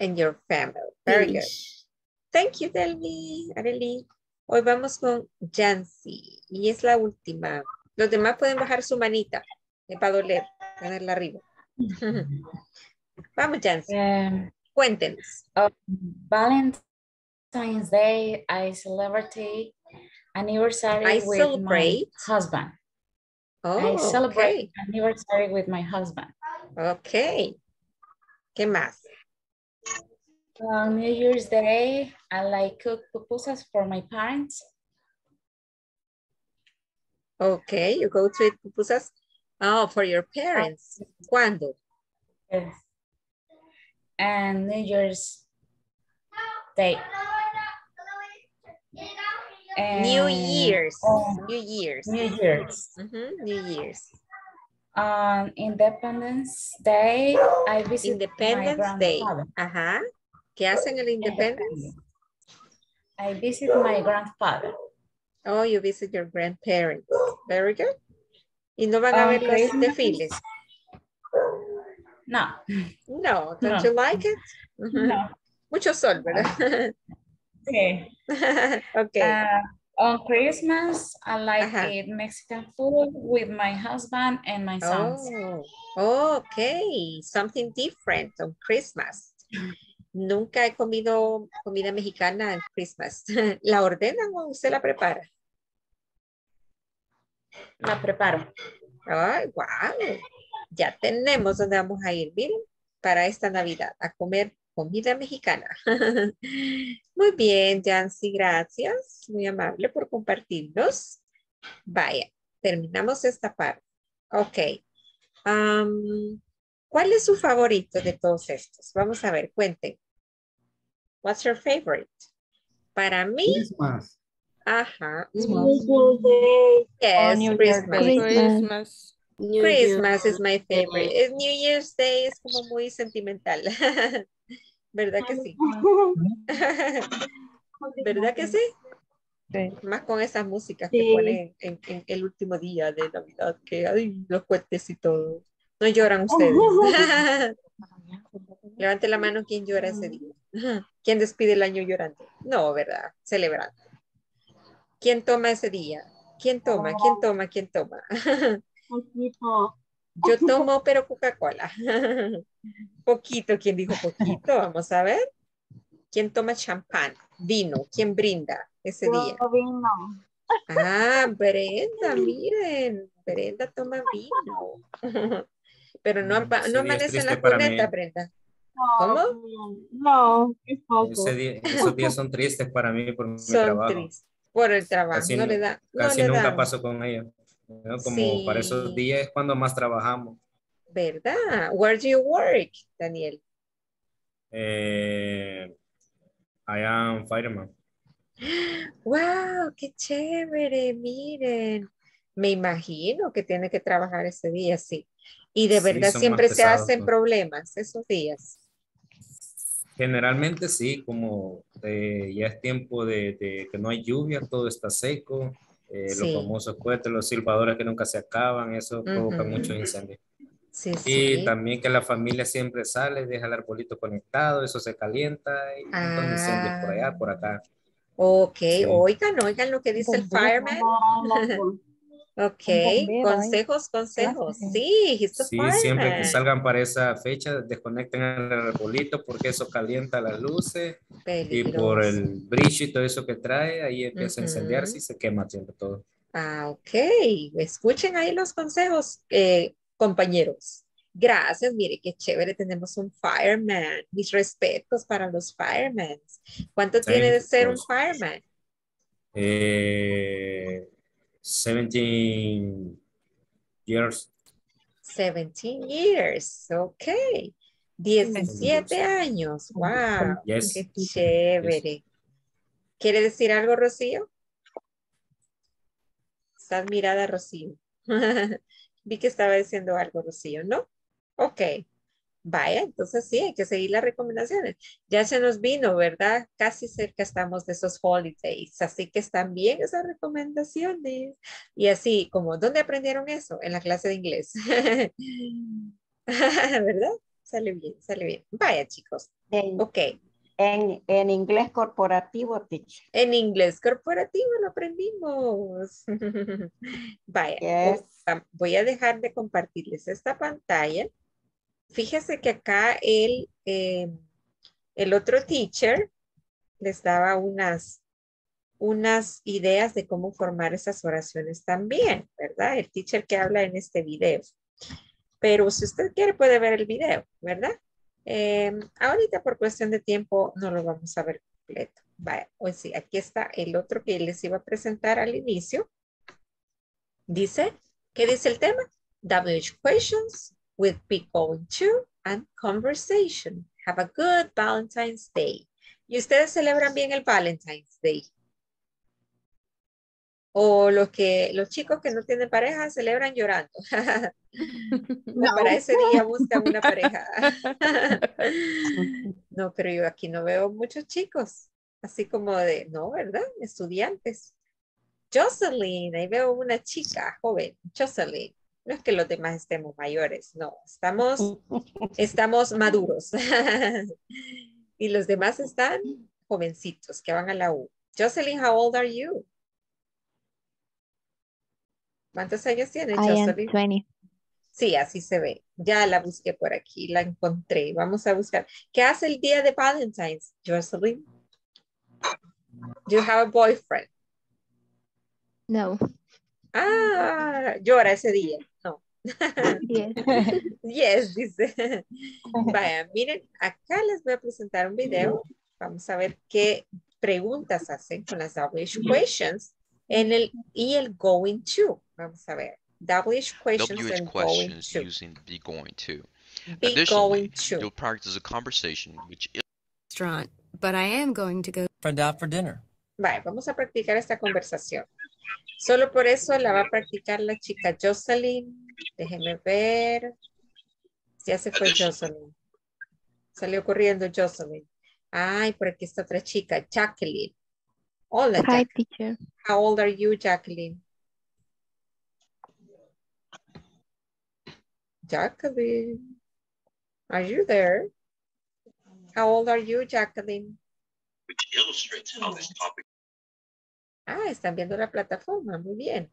[SPEAKER 1] And your family. Very good.
[SPEAKER 20] Finish.
[SPEAKER 1] Thank you, Delmi, Arely. Hoy vamos con Jancy. Y es la última. Los demás pueden bajar su manita. Me va a doler tenerla arriba. Vamos, Jancy.
[SPEAKER 21] Um,
[SPEAKER 1] Cuéntenos.
[SPEAKER 21] Valentine's Day, I celebrate anniversary
[SPEAKER 1] I
[SPEAKER 21] with
[SPEAKER 1] celebrate.
[SPEAKER 21] my husband.
[SPEAKER 1] Oh,
[SPEAKER 21] I celebrate
[SPEAKER 1] okay.
[SPEAKER 21] anniversary with my husband.
[SPEAKER 1] Ok. ¿Qué más?
[SPEAKER 21] On New Year's Day, I like cook pupusas for my parents.
[SPEAKER 1] Okay, you go to eat pupusas. Oh, for your parents. ¿Cuándo?
[SPEAKER 21] Yes. And New Year's Day. And New
[SPEAKER 1] Year's.
[SPEAKER 21] on
[SPEAKER 1] New Year's.
[SPEAKER 21] New Year's.
[SPEAKER 1] Mhm, New Year's.
[SPEAKER 21] On Independence Day, I visit
[SPEAKER 1] Independence
[SPEAKER 21] my
[SPEAKER 1] Day. Ajá. ¿Qué hacen el Independence?
[SPEAKER 21] I visit my grandfather.
[SPEAKER 1] Oh, you visit your grandparents. Very good. ¿Y no van a
[SPEAKER 21] On
[SPEAKER 1] ver los desfiles?
[SPEAKER 21] No.
[SPEAKER 1] No, don't
[SPEAKER 21] No.
[SPEAKER 1] you like it?
[SPEAKER 21] No.
[SPEAKER 1] Mucho sol, ¿verdad?
[SPEAKER 21] Okay.
[SPEAKER 1] okay.
[SPEAKER 21] Uh, on Christmas, I like
[SPEAKER 1] Ajá.
[SPEAKER 21] eat Mexican food with my husband and my sons.
[SPEAKER 1] Oh, okay. Something different on Christmas. Nunca he comido comida mexicana en Christmas. ¿La ordenan o usted la prepara?
[SPEAKER 21] La preparo.
[SPEAKER 1] Ay. Ya tenemos donde vamos a ir, miren, para esta Navidad, a comer comida mexicana. Muy bien, Jancy, gracias. Muy amable por compartirnos. Vaya, terminamos esta parte. Ok. ¿Cuál es su favorito de todos estos? Vamos a ver, cuenten. What's your favorite? Para mí. Ajá.
[SPEAKER 11] New
[SPEAKER 1] ujú.
[SPEAKER 11] Year's Day.
[SPEAKER 1] Yes,
[SPEAKER 11] New
[SPEAKER 1] Christmas.
[SPEAKER 2] Christmas.
[SPEAKER 20] New
[SPEAKER 1] Christmas is my favorite.
[SPEAKER 20] Day.
[SPEAKER 1] New Year's Day es como muy sentimental. ¿Verdad que sí? ¿Verdad que sí? Más con esas músicas que
[SPEAKER 11] Sí.
[SPEAKER 1] ponen en, en el último día de Navidad, que hay los cohetes y todo. No lloran ustedes. Levante la mano quien llora ese día. ¿Quién despide el año llorando? No, ¿verdad? Celebrando. ¿Quién toma ese día? ¿Quién toma? ¿Quién toma? ¿Quién toma?
[SPEAKER 11] Poquito.
[SPEAKER 1] Yo tomo, pero Coca-Cola. Poquito, ¿quién dijo poquito? Vamos a ver. ¿Quién toma champán? Vino. ¿Quién brinda ese día?
[SPEAKER 11] Vino.
[SPEAKER 1] Ah, Brenda, miren. Brenda toma vino. Pero no,
[SPEAKER 18] Ese
[SPEAKER 1] no amanece en la cuneta, Brenda. ¿Cómo?
[SPEAKER 11] No, es poco.
[SPEAKER 18] Ese día- esos días son tristes para mí por mi
[SPEAKER 1] Son
[SPEAKER 18] trabajo.
[SPEAKER 1] tristes. Por el trabajo,
[SPEAKER 18] Casi,
[SPEAKER 1] no le da. no
[SPEAKER 18] casi
[SPEAKER 1] le
[SPEAKER 18] nunca
[SPEAKER 1] dan,
[SPEAKER 18] paso con ellos. ¿no? Como para esos días es cuando más trabajamos.
[SPEAKER 1] ¿Verdad? Where do you work, Daniel?
[SPEAKER 18] Eh, I am fireman.
[SPEAKER 1] Wow, qué chévere, miren. Me imagino que tiene que trabajar ese día, sí. Y de
[SPEAKER 18] Sí,
[SPEAKER 1] verdad siempre se hacen problemas esos días.
[SPEAKER 18] Generalmente sí, como eh, ya es tiempo de, de que no hay lluvia, todo está seco. eh,
[SPEAKER 1] Sí.
[SPEAKER 18] Los famosos cohetes, los silbadores que nunca se acaban, eso provoca
[SPEAKER 1] Ujú.
[SPEAKER 18] muchos incendios.
[SPEAKER 1] Sí,
[SPEAKER 18] Y
[SPEAKER 1] sí.
[SPEAKER 18] también que la familia siempre sale, deja el arbolito conectado, eso se calienta y montón de incendios por allá, por acá.
[SPEAKER 1] Ok,
[SPEAKER 18] Sí.
[SPEAKER 1] oigan, oigan lo que dice el fireman. Ok, consejos, consejos. Sí, he's the
[SPEAKER 18] Sí, siempre que salgan para esa fecha, desconecten el arbolito porque eso calienta las luces y por el brillo y todo eso que trae, ahí empieza a incendiarse y se quema siempre todo.
[SPEAKER 1] Ah, ok. Escuchen ahí los consejos, eh, compañeros. Gracias, mire qué chévere, tenemos un fireman. Mis respetos para los firemen. ¿Cuánto tiene de ser un fireman?
[SPEAKER 18] Eh, 17 years.
[SPEAKER 1] 17 years, ok. 17 años, wow,
[SPEAKER 18] Yes.
[SPEAKER 1] qué chévere. ¿Quiere decir algo, Rocío? Estás mirada, Rocío. Vi que estaba diciendo algo, Rocío, ¿no? Ok. Vaya, entonces sí, hay que seguir las recomendaciones. Ya se nos vino, ¿verdad? Casi cerca estamos de esos holidays, así que están bien esas recomendaciones. Y así, como, ¿dónde aprendieron eso? En la clase de inglés. ¿Verdad? Sale bien, sale bien. Vaya, chicos. Ok.
[SPEAKER 11] En, en inglés corporativo, teacher.
[SPEAKER 1] En inglés corporativo lo aprendimos. Vaya,
[SPEAKER 11] Yes.
[SPEAKER 1] voy a dejar de compartirles esta pantalla. Fíjese que acá el, eh, el otro teacher les daba unas, unas ideas de cómo formar esas oraciones también, ¿verdad? El teacher que habla en este video. Pero si usted quiere puede ver el video, ¿verdad? Eh, ahorita por cuestión de tiempo no lo vamos a ver completo. Vaya, pues sí, aquí está el otro que les iba a presentar al inicio. Dice, ¿qué dice el tema? WH questions with be going to and conversation. Have a good Valentine's Day. ¿Y ustedes celebran bien el Valentine's Day? O los que los chicos que no tienen pareja celebran llorando. O Para ese día buscan una pareja. no, pero yo aquí no veo muchos chicos, así como de, no, ¿verdad? Estudiantes. Jocelyn, ahí veo una chica joven, Jocelyn. No es que los demás estemos mayores, no, estamos, estamos maduros. y los demás están jovencitos que van a la U. Jocelyn, how old are you? ¿Cuántos años
[SPEAKER 22] am
[SPEAKER 1] Jocelyn?
[SPEAKER 22] 20.
[SPEAKER 1] Sí, así se ve. Ya la busqué por aquí, la encontré. Vamos a buscar. ¿Qué hace el día de Valentine's, Jocelyn? Do you have a boyfriend?
[SPEAKER 22] No.
[SPEAKER 1] Ah, llora ese día. No.
[SPEAKER 22] Yes.
[SPEAKER 1] Yes, dice. Vaya, miren, acá les voy a presentar un video. Vamos a ver qué preguntas hacen con las WH questions en el, y el going to. Vamos a ver. WH questions
[SPEAKER 12] WH
[SPEAKER 1] and going
[SPEAKER 12] questions
[SPEAKER 1] to.
[SPEAKER 12] using be going to.
[SPEAKER 1] Be
[SPEAKER 12] Additionally,
[SPEAKER 1] going to.
[SPEAKER 12] you'll practice a conversation which
[SPEAKER 9] Restaurant, but I am going to go.
[SPEAKER 14] Friend out for dinner.
[SPEAKER 1] Vale, vamos a practicar esta conversación. Solo por eso la va a practicar la chica Jocelyn. Déjenme ver. Ya se fue Jocelyn. Salió corriendo Jocelyn. Ay, por aquí está otra chica, Jacqueline. Hola,
[SPEAKER 22] Hi,
[SPEAKER 1] Jack.
[SPEAKER 22] teacher.
[SPEAKER 1] How old are you, Jacqueline? Jacqueline, are you there? How old are you, Jacqueline?
[SPEAKER 23] Which illustrates how this topic
[SPEAKER 1] Ah, están viendo la plataforma, muy bien.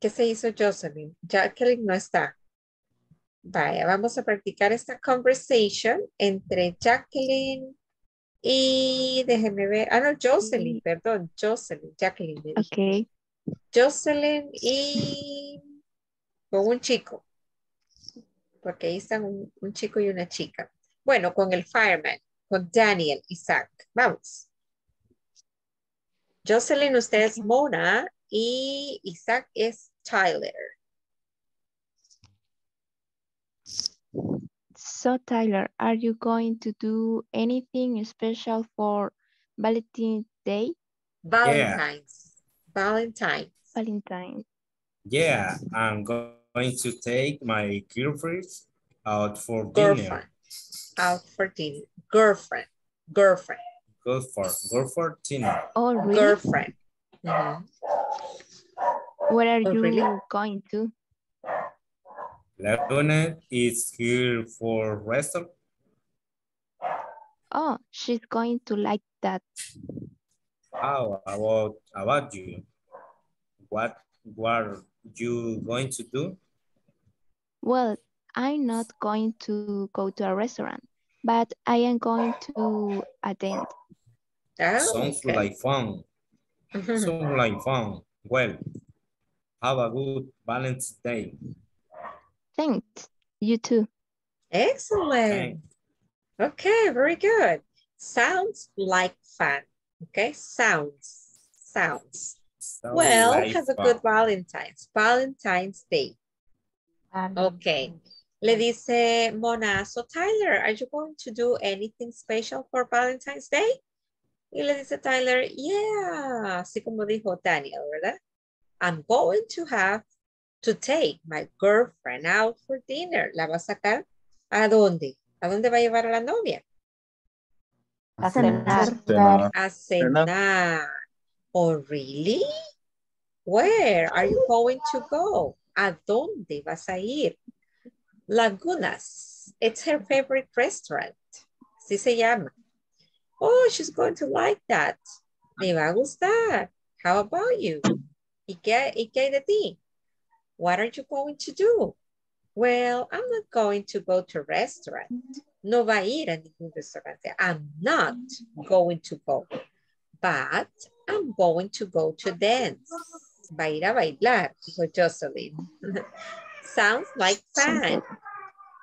[SPEAKER 1] ¿Qué se hizo Jocelyn? Jacqueline no está. Vaya, vamos a practicar esta conversation entre Jacqueline y déjeme ver. Ah, no, Jocelyn, perdón, Jocelyn, Jacqueline. me dije.
[SPEAKER 22] Okay.
[SPEAKER 1] Jocelyn y con un chico. Porque ahí están un, un chico y una chica. Bueno, con el fireman, con Daniel, Isaac. Vamos. Jocelyn, usted es Mona y Isaac es Tyler.
[SPEAKER 22] So Tyler, are you going to do anything special for Valentine's Day?
[SPEAKER 1] Valentine's. Valentine's.
[SPEAKER 22] Valentine's.
[SPEAKER 18] Yeah, I'm go- going to take my girlfriend out for dinner.
[SPEAKER 1] Girlfriend. For dinner. Girlfriend. Girlfriend.
[SPEAKER 18] Go for go for dinner.
[SPEAKER 22] Oh, really?
[SPEAKER 1] Girlfriend. Mhm.
[SPEAKER 22] Where are
[SPEAKER 1] Oh,
[SPEAKER 22] you
[SPEAKER 1] really?
[SPEAKER 22] going to?
[SPEAKER 18] Laguna is here for restaurant.
[SPEAKER 22] Oh, she's going to like that.
[SPEAKER 18] How about about you? What what you going to do?
[SPEAKER 22] Well, I'm not going to go to a restaurant, but I am going to attend.
[SPEAKER 1] Oh,
[SPEAKER 18] Sounds
[SPEAKER 1] okay.
[SPEAKER 18] like fun. Sounds like fun. Well, have a good Valentine's Day.
[SPEAKER 22] Thanks. You too.
[SPEAKER 1] Excellent. Okay, very good. Sounds like fun. Okay, sounds. Sounds.
[SPEAKER 18] Sounds
[SPEAKER 1] well,
[SPEAKER 18] like
[SPEAKER 1] have a
[SPEAKER 18] fun.
[SPEAKER 1] good Valentine's. Valentine's Day. Okay. Le dice Mona, so Tyler, are you going to do anything special for Valentine's Day? Y le dice Tyler, yeah, así como dijo Daniel, ¿verdad? I'm going to have to take my girlfriend out for dinner. ¿La va a sacar? ¿A dónde? ¿A dónde va a llevar a la novia?
[SPEAKER 11] A cenar.
[SPEAKER 3] Cenar.
[SPEAKER 1] A cenar. Oh, really? Where are you going to go? ¿A dónde vas a ir? Lagunas. It's her favorite restaurant. Así se llama. Oh, she's going to like that. Le va a gustar. How about you? ¿Y qué, ¿Y qué de ti? What are you going to do? Well, I'm not going to go to a restaurant. No va a ir a ningún restaurante. I'm not going to go. But I'm going to go to dance. Va a ir a bailar, dijo Jocelyn. Sounds like fun.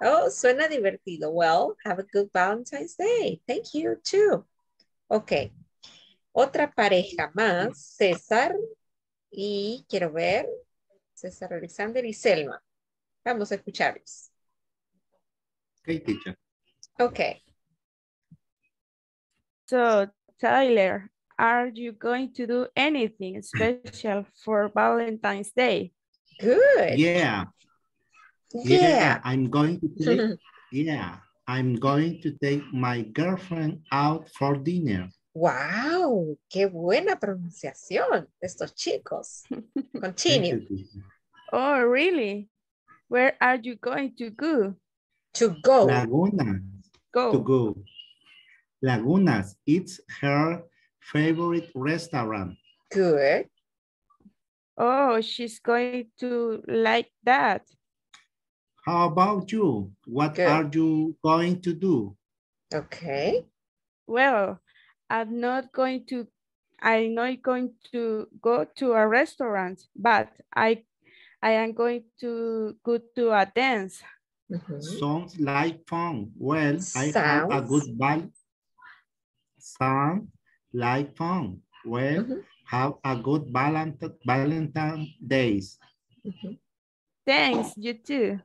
[SPEAKER 1] Oh, suena divertido. Well, have a good Valentine's Day. Thank you too. Ok. Otra pareja más, César y quiero ver, César Alexander y Selma. Vamos a escucharlos.
[SPEAKER 4] Okay, teacher.
[SPEAKER 1] Ok.
[SPEAKER 2] So, Tyler, are you going to do anything special for Valentine's Day?
[SPEAKER 1] Good.
[SPEAKER 4] Yeah. Yeah,
[SPEAKER 1] Yeah.
[SPEAKER 4] I'm going to take, yeah, I'm going to take my girlfriend out for dinner.
[SPEAKER 1] Wow, qué buena pronunciación de estos chicos. Continue.
[SPEAKER 2] Oh, really? Where are you going to go?
[SPEAKER 1] To go.
[SPEAKER 4] Laguna, to
[SPEAKER 2] Go.
[SPEAKER 4] go. Lagunas, it's her favorite restaurant.
[SPEAKER 1] Good.
[SPEAKER 2] Oh, she's going to like that.
[SPEAKER 4] How about you? What
[SPEAKER 1] Good.
[SPEAKER 4] are you going to do?
[SPEAKER 1] Okay.
[SPEAKER 2] Well, I'm not going to I'm not going to go to a restaurant, but I I am going to go to a dance.
[SPEAKER 1] Mhm.
[SPEAKER 4] Sounds like fun. Well, I have a good val. Sound like fun. Well,
[SPEAKER 1] Mhm.
[SPEAKER 4] have a good Valentine, Valentine days.
[SPEAKER 1] Mhm.
[SPEAKER 2] Thanks, you too.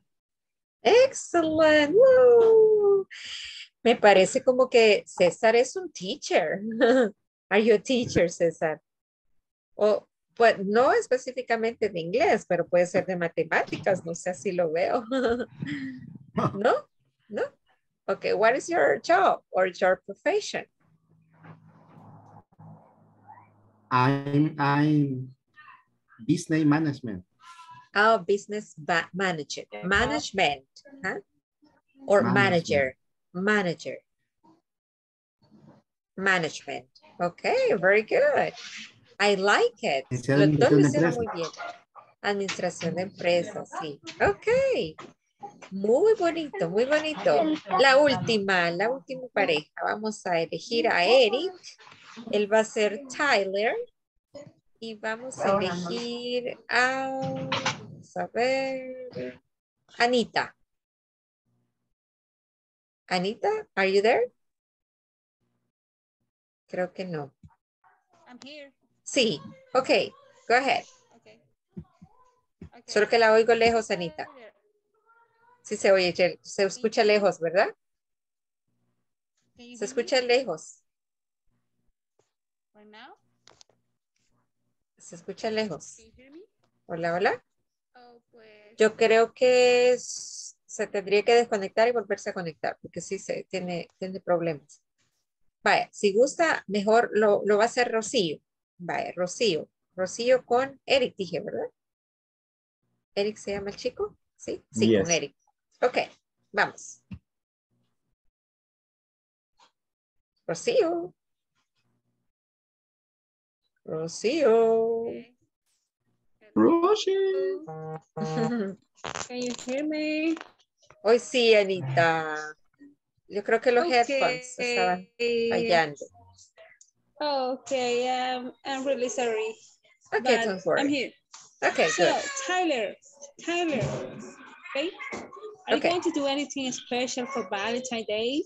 [SPEAKER 1] Excellent. Woo. Me parece como que César es un teacher. Are you a teacher, César? O, pues no específicamente de inglés, pero puede ser de matemáticas. No sé si lo veo. ¿No? ¿No? Okay, what is your job or your profession?
[SPEAKER 4] I'm I'm business management.
[SPEAKER 1] Oh, business manager, management, huh? Or manager, manager. Management. Okay, very good. I like it. Los dos lo hicieron muy bien. Administración de empresas, sí. Ok. Muy bonito, muy bonito. La última, la última pareja. Vamos a elegir a Eric. Él va a ser Tyler. Y vamos a elegir a, vamos a ver, Anita. Anita, are you there? Creo que no.
[SPEAKER 24] I'm here.
[SPEAKER 1] Sí, ok, go ahead. Solo que la oigo lejos, Anita. Sí se oye, Ye- se escucha lejos, ¿verdad? Se escucha lejos,
[SPEAKER 24] Right now?
[SPEAKER 1] se escucha lejos. Hola, hola. Yo creo que se tendría que desconectar y volverse a conectar, porque sí se tiene, tiene problemas. Vaya, si gusta, mejor lo, lo va a hacer Rocío. Vaya, Rocío. Rocío con Eric, dije, ¿verdad? ¿Eric se llama el chico? Sí, sí,
[SPEAKER 3] Yes.
[SPEAKER 1] con Eric. Ok, vamos. Rocío. Rocío.
[SPEAKER 24] Can you hear me?
[SPEAKER 1] Hoy sí, Anita. Yo creo que los headphones estaban fallando.
[SPEAKER 24] Okay, um, I'm really sorry.
[SPEAKER 1] Okay, don't worry.
[SPEAKER 24] I'm here.
[SPEAKER 1] Okay,
[SPEAKER 24] so,
[SPEAKER 1] good.
[SPEAKER 24] Tyler, Tyler, okay? Are
[SPEAKER 1] Okay.
[SPEAKER 24] you going to do anything special for Valentine's Day?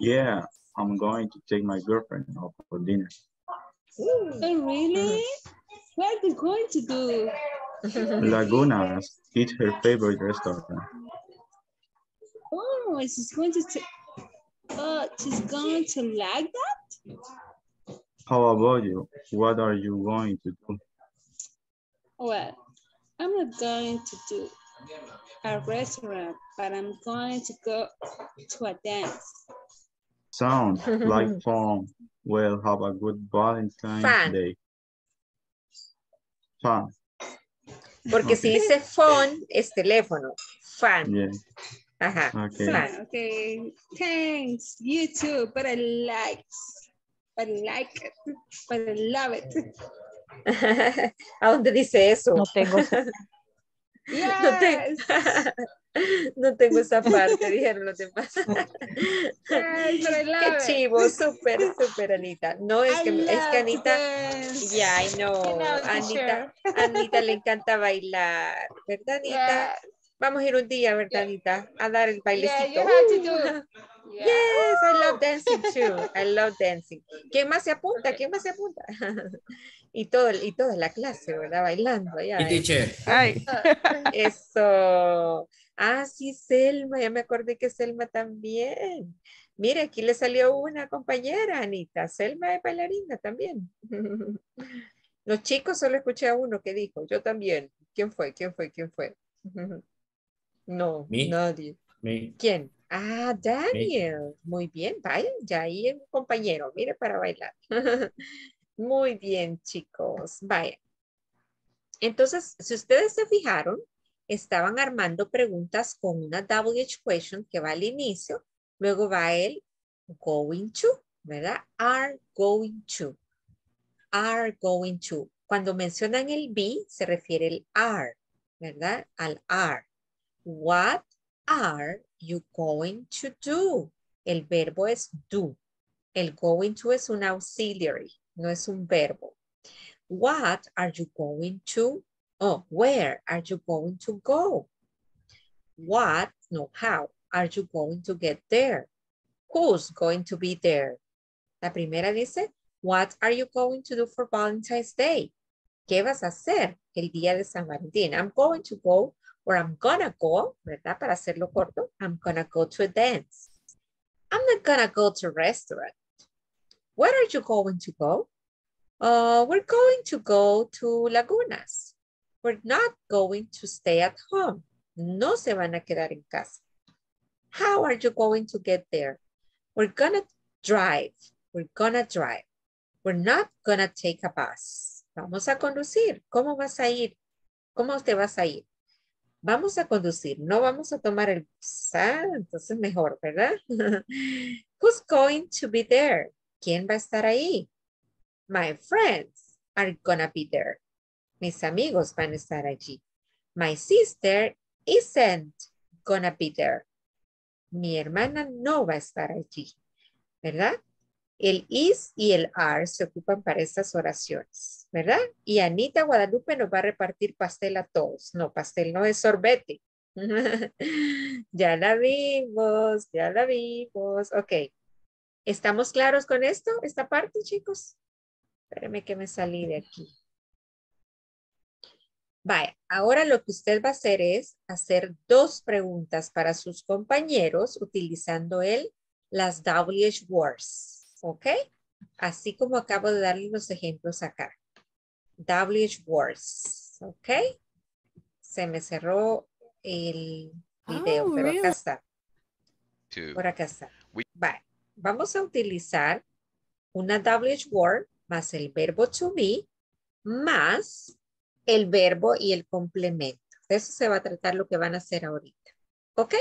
[SPEAKER 3] Yeah, I'm going to take my girlfriend out for dinner.
[SPEAKER 24] Oh, really? What are you going to do?
[SPEAKER 3] Lagunas, it's her favorite restaurant.
[SPEAKER 24] Oh, she's going to. t- Oh, she's going to like that.
[SPEAKER 3] How about you? What are you going to do?
[SPEAKER 24] Well, I'm not going to do a restaurant, but I'm going to go to a dance.
[SPEAKER 3] Sounds like fun. Well, have a good Valentine's
[SPEAKER 1] Fun.
[SPEAKER 3] Day. Fun.
[SPEAKER 1] Porque si dice phone, es teléfono. Fan.
[SPEAKER 3] Yeah.
[SPEAKER 1] Ajá.
[SPEAKER 3] Okay.
[SPEAKER 1] Fan.
[SPEAKER 24] Okay, thanks. You too, but I like, but I like it, but I love it.
[SPEAKER 1] ¿A dónde dice eso?
[SPEAKER 24] No tengo
[SPEAKER 1] No, te- no tengo esa parte, dijeron los demás. Qué chivo, súper, súper, Anita. No, es que, es que Anita, ya, I know,
[SPEAKER 24] You know,
[SPEAKER 1] Anita. Anita le encanta bailar, ¿verdad, Anita? Vamos a ir un día, ¿verdad, Anita? A dar el bailecito.
[SPEAKER 24] Yeah.
[SPEAKER 1] Yes, I love dancing too. I love dancing. ¿Quién más se apunta? ¿Quién más se apunta? y todo, y toda la clase, ¿verdad? Bailando allá.
[SPEAKER 18] Y teacher.
[SPEAKER 2] Ay.
[SPEAKER 1] Eso. Ah, sí, Selma, ya me acordé que Selma también. Mire, aquí le salió una compañera, Anita. Selma es bailarina también. Los chicos solo escuché a uno que dijo, yo también. ¿Quién fue? ¿Quién fue? ¿Quién fue? No,
[SPEAKER 18] Me.
[SPEAKER 1] nadie.
[SPEAKER 18] Me.
[SPEAKER 1] ¿Quién? Ah, Daniel. Muy bien, vaya, ya ahí un compañero, mire para bailar. Muy bien, chicos, vaya. Entonces, si ustedes se fijaron, estaban armando preguntas con una WH question que va al inicio, luego va el going to, ¿verdad? Are going to. Are going to. Cuando mencionan el be, se refiere el are, ¿verdad? Al are. What are you going to do? El verbo es do. El going to es un auxiliary, no es un verbo. What are you going to? Oh, where are you going to go? What, no, how are you going to get there? Who's going to be there? La primera dice, what are you going to do for Valentine's Day? ¿Qué vas a hacer el día de San Valentín? I'm going to go or I'm gonna go, ¿verdad? Para hacerlo corto, I'm gonna go to a dance. I'm not gonna go to a restaurant. Where are you going to go? Uh, we're going to go to Lagunas. We're not going to stay at home. No se van a quedar en casa. How are you going to get there? We're gonna drive. We're gonna drive. We're not gonna take a bus. Vamos a conducir. ¿Cómo vas a ir? ¿Cómo te vas a ir? Vamos a conducir, no vamos a tomar el bus. Ah, entonces mejor, ¿verdad? Who's going to be there? ¿Quién va a estar ahí? My friends are gonna be there. Mis amigos van a estar allí. My sister isn't gonna be there. Mi hermana no va a estar allí, ¿verdad? El is y el are se ocupan para estas oraciones, ¿verdad? Y Anita Guadalupe nos va a repartir pastel a todos. No, pastel no es sorbete. ya la vimos, ya la vimos. Ok. ¿Estamos claros con esto? Esta parte, chicos. Espérenme que me salí de aquí. Vaya, ahora lo que usted va a hacer es hacer dos preguntas para sus compañeros utilizando el las WH words, ¿ok? Así como acabo de darle los ejemplos acá. WH words, ¿ok? Se me cerró el video,
[SPEAKER 9] Oh,
[SPEAKER 1] pero acá
[SPEAKER 9] really?
[SPEAKER 1] está.
[SPEAKER 12] Two.
[SPEAKER 1] Por acá está. Vale. Vamos a utilizar una WH word más el verbo to be más el verbo y el complemento. De eso se va a tratar lo que van a hacer ahorita. ¿Ok?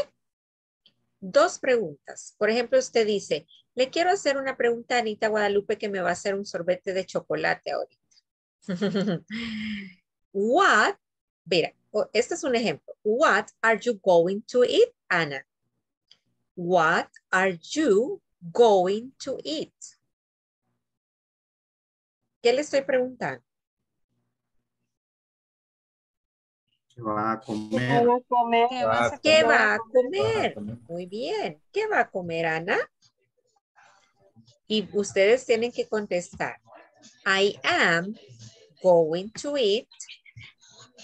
[SPEAKER 1] Dos preguntas. Por ejemplo, usted dice, le quiero hacer una pregunta a Anita Guadalupe que me va a hacer un sorbete de chocolate ahorita. What? Mira, este es un ejemplo. What are you going to eat, Ana? What are you going to eat? ¿Qué le estoy preguntando?
[SPEAKER 4] ¿Qué va a
[SPEAKER 11] ¿Qué
[SPEAKER 4] comer?
[SPEAKER 11] vas a comer?
[SPEAKER 24] ¿Qué
[SPEAKER 1] va a comer? Muy bien. ¿Qué va a comer, Ana? Y ustedes tienen que contestar. I am going to eat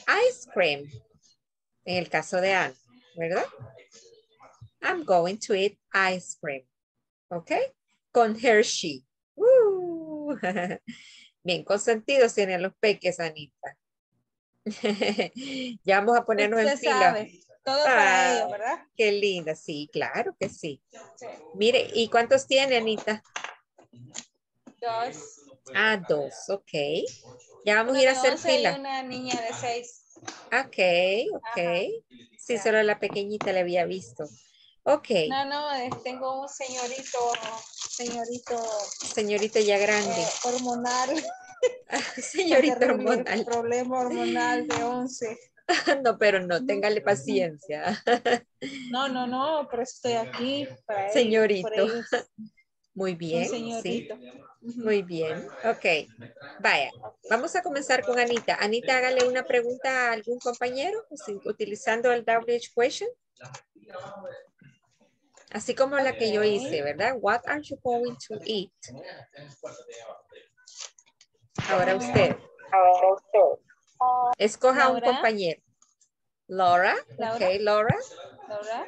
[SPEAKER 1] ice cream. En el caso de Ana, ¿verdad? I'm going to eat ice cream. ¿Ok? Con Hershey. ¡Uh! Bien consentidos tienen los peques, Anita. ya vamos a ponernos en
[SPEAKER 24] Usted
[SPEAKER 1] fila.
[SPEAKER 24] sabe, todo para
[SPEAKER 1] Ah,
[SPEAKER 24] ellos, ¿verdad?
[SPEAKER 1] Qué linda, sí, claro que sí.
[SPEAKER 24] Sí.
[SPEAKER 1] Mire, ¿y cuántos tiene, Anita?
[SPEAKER 24] Dos.
[SPEAKER 1] Ah, dos, ok. Ya vamos
[SPEAKER 24] Una
[SPEAKER 1] a ir a hacer
[SPEAKER 24] 11 y
[SPEAKER 1] fila.
[SPEAKER 24] una niña de seis.
[SPEAKER 1] Ok, ok. Sí, solo la pequeñita le había visto. Ok,
[SPEAKER 24] No, no, tengo un señorito, señorito
[SPEAKER 1] señorita ya grande.
[SPEAKER 24] eh, hormonal.
[SPEAKER 1] Señorita
[SPEAKER 24] terrible
[SPEAKER 1] hormonal.
[SPEAKER 24] Problema hormonal de 11.
[SPEAKER 1] No, pero no, téngale paciencia.
[SPEAKER 24] No, no, no, pero estoy aquí para ellos,
[SPEAKER 1] Señorito.
[SPEAKER 24] ellos.
[SPEAKER 1] Muy bien, sí.
[SPEAKER 24] señorito.
[SPEAKER 1] Muy bien, ok. Vaya, vamos a comenzar con Anita. Anita, hágale una pregunta a algún compañero utilizando el WH question. Así como la que yo hice, ¿verdad? What are you going to eat? Ahora usted. Ahora usted. Escoja un
[SPEAKER 24] Laura.
[SPEAKER 1] compañero. Laura,
[SPEAKER 24] Laura.
[SPEAKER 1] ok, Laura,
[SPEAKER 24] Laura,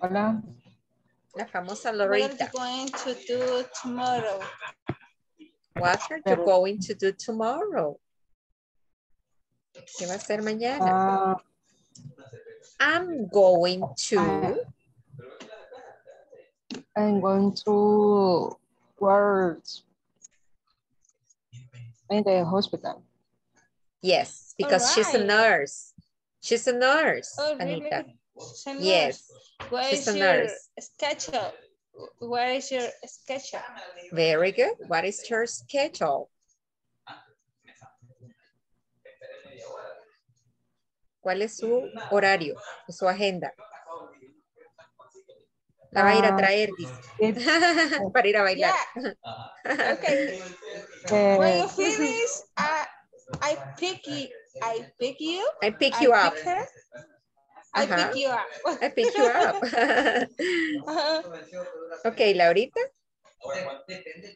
[SPEAKER 10] Hola.
[SPEAKER 1] la famosa
[SPEAKER 24] what are you
[SPEAKER 1] Lorita.
[SPEAKER 24] going to do tomorrow?
[SPEAKER 1] What are you going to do tomorrow? ¿Qué va a hacer mañana?
[SPEAKER 10] Ah,
[SPEAKER 1] I'm going to.
[SPEAKER 10] I'm going to work in the hospital.
[SPEAKER 1] Yes, because she's a nurse. She's a nurse,
[SPEAKER 24] Oh,
[SPEAKER 1] Anita.
[SPEAKER 24] really? Señor,
[SPEAKER 1] Yes,
[SPEAKER 24] What
[SPEAKER 1] she's
[SPEAKER 24] is
[SPEAKER 1] a
[SPEAKER 24] your
[SPEAKER 1] nurse.
[SPEAKER 24] schedule? What is your schedule?
[SPEAKER 1] Very good. What is your schedule? ¿Cuál es su horario, su agenda? La va a ir a
[SPEAKER 10] Ah,
[SPEAKER 1] traer, dice. Para ir a bailar.
[SPEAKER 24] Okay.
[SPEAKER 10] uh,
[SPEAKER 24] When you finish, I, I pick you. I pick you.
[SPEAKER 1] I pick you
[SPEAKER 24] I
[SPEAKER 1] up.
[SPEAKER 24] pick her. I
[SPEAKER 1] Ajá.
[SPEAKER 24] pick you up.
[SPEAKER 1] I pick you up.
[SPEAKER 24] Ajá.
[SPEAKER 1] ok, Laurita.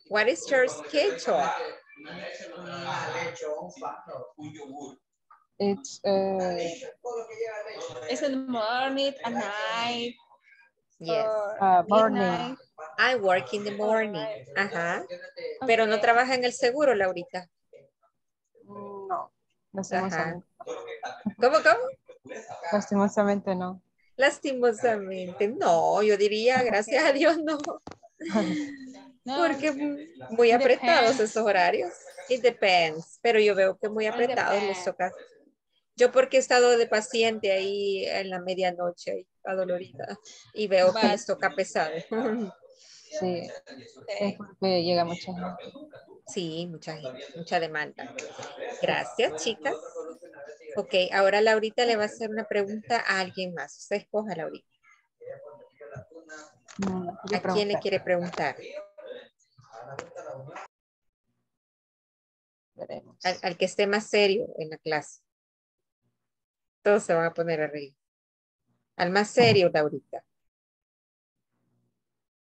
[SPEAKER 1] What is your schedule?
[SPEAKER 10] it's uh,
[SPEAKER 24] It's in the morning, at night,
[SPEAKER 1] Yes.
[SPEAKER 10] uh, morning.
[SPEAKER 1] I work in the morning. Ajá. Pero no trabaja en el seguro, Laurita.
[SPEAKER 10] No, lastimosamente.
[SPEAKER 1] ¿Cómo, cómo?
[SPEAKER 10] Lastimosamente no.
[SPEAKER 1] Lastimosamente. No, yo diría, gracias a Dios, no.
[SPEAKER 24] No,
[SPEAKER 1] Porque muy apretados
[SPEAKER 24] depends.
[SPEAKER 1] esos horarios. It depends. Pero yo veo que muy apretados les toca. Yo porque he estado de paciente ahí en la medianoche, adolorida, y veo que les toca pesado.
[SPEAKER 10] Sí, es porque llega mucha gente.
[SPEAKER 1] Sí, mucha gente, mucha demanda. Gracias, chicas. Ok, ahora Laurita le va a hacer una pregunta a alguien más. Usted escoja, Laurita. ¿A quién le quiere preguntar? Al, al que esté más serio en la clase. Todos se van a poner a reír. Al más serio, Laurita.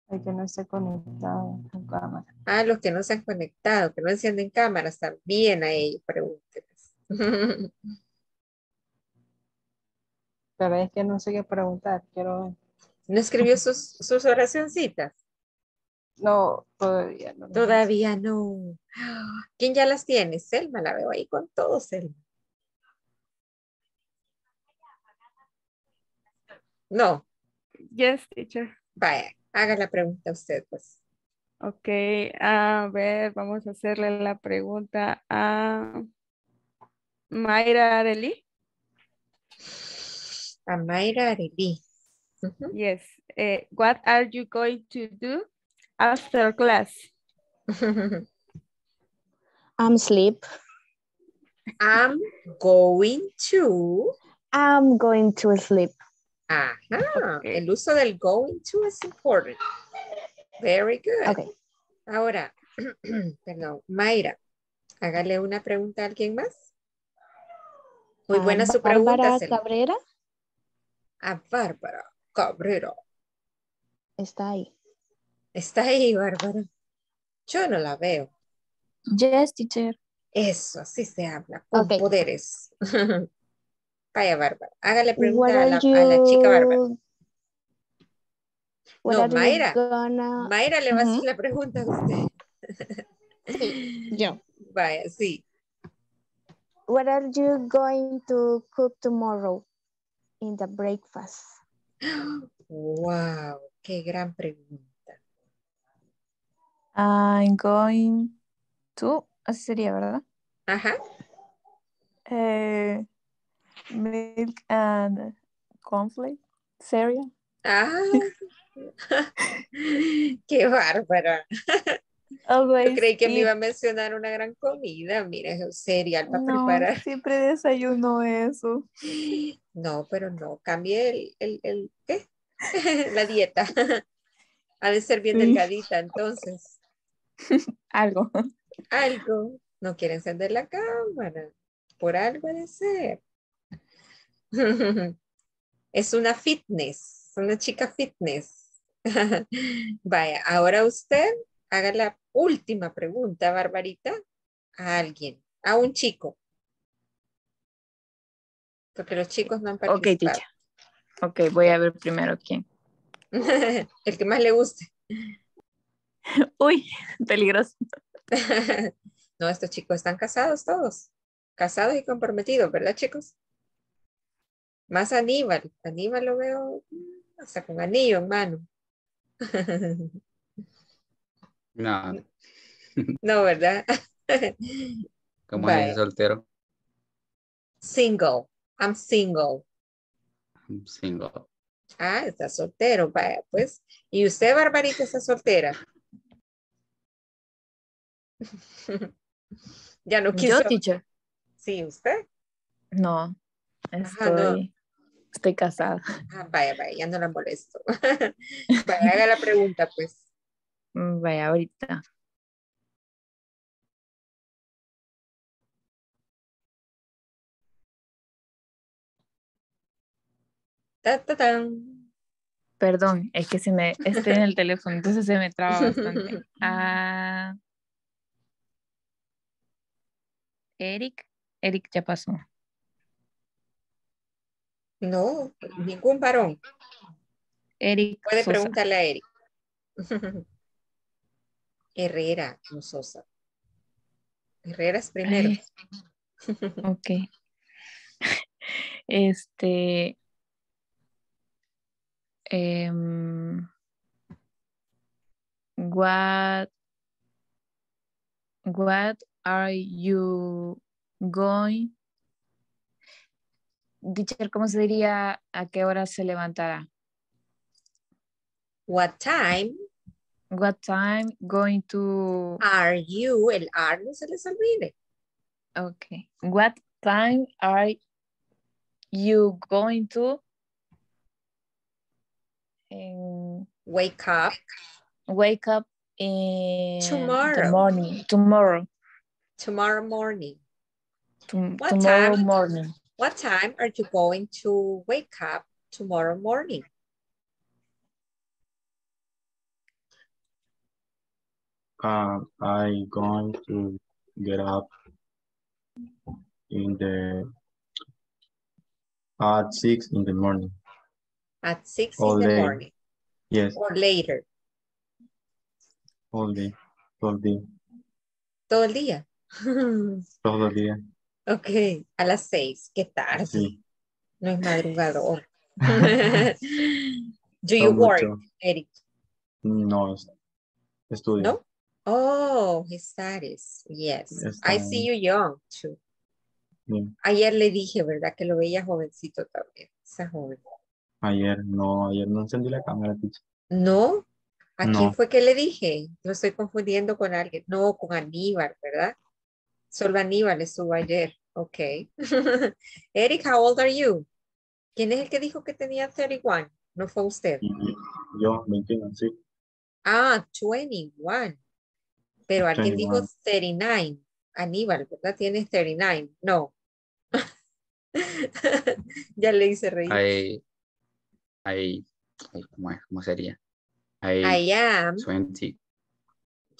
[SPEAKER 10] El que no esté conectado con cámara.
[SPEAKER 1] Ah, los que no se han conectado, que no encienden cámaras, también a ellos, pregúntenles.
[SPEAKER 10] Pero es que no sé qué preguntar. Quiero ver.
[SPEAKER 1] ¿No escribió sus, sus oracioncitas?
[SPEAKER 10] No, todavía no.
[SPEAKER 1] Todavía no. ¿Quién ya las tiene? Selma, la veo ahí con todo, Selma. No.
[SPEAKER 2] Yes, teacher.
[SPEAKER 1] Vaya, haga la pregunta usted, pues.
[SPEAKER 2] Ok, a ver, vamos a hacerle la pregunta a Mayra Areli.
[SPEAKER 1] A Mayra Areli.
[SPEAKER 2] Yes. eh, what are you going to do after class?
[SPEAKER 25] I'm sleep.
[SPEAKER 1] I'm going to.
[SPEAKER 25] I'm going to sleep.
[SPEAKER 1] Ajá, el uso del going to es important. Very good.
[SPEAKER 25] Okay.
[SPEAKER 1] Ahora, perdón, Mayra, hágale una pregunta a alguien más. Muy
[SPEAKER 25] Ah,
[SPEAKER 1] buena su pregunta.
[SPEAKER 25] Bárbara. Cabrera
[SPEAKER 1] A Bárbara Cabrera.
[SPEAKER 25] está ahí.
[SPEAKER 1] Está ahí, Bárbara. Yo no la veo.
[SPEAKER 25] Yes, teacher.
[SPEAKER 1] Eso, así se habla, con poderes. Vaya, Bárbara. Hágale
[SPEAKER 25] What
[SPEAKER 1] pregunta a la,
[SPEAKER 25] are
[SPEAKER 1] a la chica Bárbara. No, Mayra.
[SPEAKER 25] gonna-
[SPEAKER 1] Mayra le va a hacer la pregunta a usted.
[SPEAKER 25] yo.
[SPEAKER 1] Vaya, sí.
[SPEAKER 25] What are you going to cook tomorrow in the breakfast?
[SPEAKER 1] Wow, qué gran pregunta.
[SPEAKER 26] I'm going to, así sería, ¿verdad?
[SPEAKER 1] Ajá.
[SPEAKER 26] Eh, milk and cornflakes, cereal.
[SPEAKER 1] Ah, qué bárbara. Yo creí que me iba a mencionar una gran comida. Mira, es un cereal para
[SPEAKER 26] No,
[SPEAKER 1] preparar.
[SPEAKER 26] siempre desayuno eso.
[SPEAKER 1] No, pero no, cambie el, el, el ¿qué? La dieta. Ha de ser bien
[SPEAKER 26] Sí.
[SPEAKER 1] delgadita, entonces.
[SPEAKER 26] Algo.
[SPEAKER 1] Algo. No quiere encender la cámara. Por algo ha de ser. Es una fitness, una chica fitness. Vaya, ahora usted haga la última pregunta, Barbarita, a alguien, a un chico. Porque los chicos no han
[SPEAKER 26] Ok,
[SPEAKER 1] participado.
[SPEAKER 26] teacher. Ok, voy a ver primero quién.
[SPEAKER 1] El que más le guste.
[SPEAKER 26] Uy, peligroso.
[SPEAKER 1] No, estos chicos están casados todos. Casados y comprometidos, ¿verdad, chicos? Más Aníbal. Aníbal lo veo hasta con anillo en mano.
[SPEAKER 19] No,
[SPEAKER 1] No, ¿verdad?
[SPEAKER 19] como
[SPEAKER 1] Vaya.
[SPEAKER 19] es soltero,
[SPEAKER 1] Single. I'm single.
[SPEAKER 19] I'm single.
[SPEAKER 1] Ah, está soltero, vaya, pues. ¿Y usted, Barbarita, está soltera? ya no quiso.
[SPEAKER 26] Yo, teacher.
[SPEAKER 1] Sí, ¿usted?
[SPEAKER 26] No,
[SPEAKER 1] Ajá, no.
[SPEAKER 26] Estoy, casada.
[SPEAKER 1] Ah, vaya, vaya, ya no la molesto. vaya, haga la pregunta, pues.
[SPEAKER 26] Mm, Vaya, ahorita.
[SPEAKER 1] Ta, ta, tan.
[SPEAKER 26] Perdón, es que se me estoy en el teléfono, entonces se me traba bastante. Ah, Eric, Eric ya pasó.
[SPEAKER 1] No, ningún varón.
[SPEAKER 26] Eric
[SPEAKER 1] Puede
[SPEAKER 26] Sosa.
[SPEAKER 1] preguntarle a Eric. Herrera, no Sosa. Herrera es primero.
[SPEAKER 26] Ay. Ok. Este. em, what What are you going? Teacher, ¿cómo se diría a qué hora se levantará?
[SPEAKER 1] What time
[SPEAKER 26] What time going to
[SPEAKER 1] are you? El are no se les olvide.
[SPEAKER 26] Okay. What time are you going to um,
[SPEAKER 1] Wake up
[SPEAKER 26] wake up in
[SPEAKER 1] Tomorrow.
[SPEAKER 26] morning? Tomorrow.
[SPEAKER 1] tomorrow morning.
[SPEAKER 26] Tom-
[SPEAKER 1] What
[SPEAKER 26] tomorrow
[SPEAKER 1] time?
[SPEAKER 26] morning.
[SPEAKER 1] What time are you going to wake up tomorrow morning?
[SPEAKER 3] Uh, I going to get up in the at six in the morning.
[SPEAKER 1] At 6
[SPEAKER 3] All
[SPEAKER 1] in the
[SPEAKER 3] day.
[SPEAKER 1] morning
[SPEAKER 3] Yes,
[SPEAKER 1] or later?
[SPEAKER 3] all day, all day,
[SPEAKER 1] Todo el día.
[SPEAKER 3] todo el día.
[SPEAKER 1] Ok, a las 6. Qué tarde.
[SPEAKER 3] Sí.
[SPEAKER 1] No es madrugador. Do
[SPEAKER 3] No
[SPEAKER 1] you work,
[SPEAKER 3] mucho.
[SPEAKER 1] Eric?
[SPEAKER 3] No, es- estudio.
[SPEAKER 1] No? Oh, he studies. Yes. I see you young too.
[SPEAKER 3] Bien.
[SPEAKER 1] Ayer le dije, ¿verdad? Que lo veía jovencito también. Esa joven.
[SPEAKER 3] Ayer no, ayer no encendí la cámara, teacher.
[SPEAKER 1] ¿No? ¿A quién fue que le dije? Lo estoy confundiendo con alguien. No, con Aníbal, ¿verdad? Solo Aníbal estuvo ayer. Ok. Eric, how old are you? ¿Quién es el que dijo que tenía 31? No fue usted.
[SPEAKER 3] Yo, 21, sí.
[SPEAKER 1] Ah, 21. Pero alguien dijo
[SPEAKER 3] 21.
[SPEAKER 1] 39. Aníbal, ¿verdad? Tiene 39. No. ya le hice reír.
[SPEAKER 19] I, I, ay, ¿cómo, es? ¿Cómo sería? I,
[SPEAKER 1] I am
[SPEAKER 19] 20,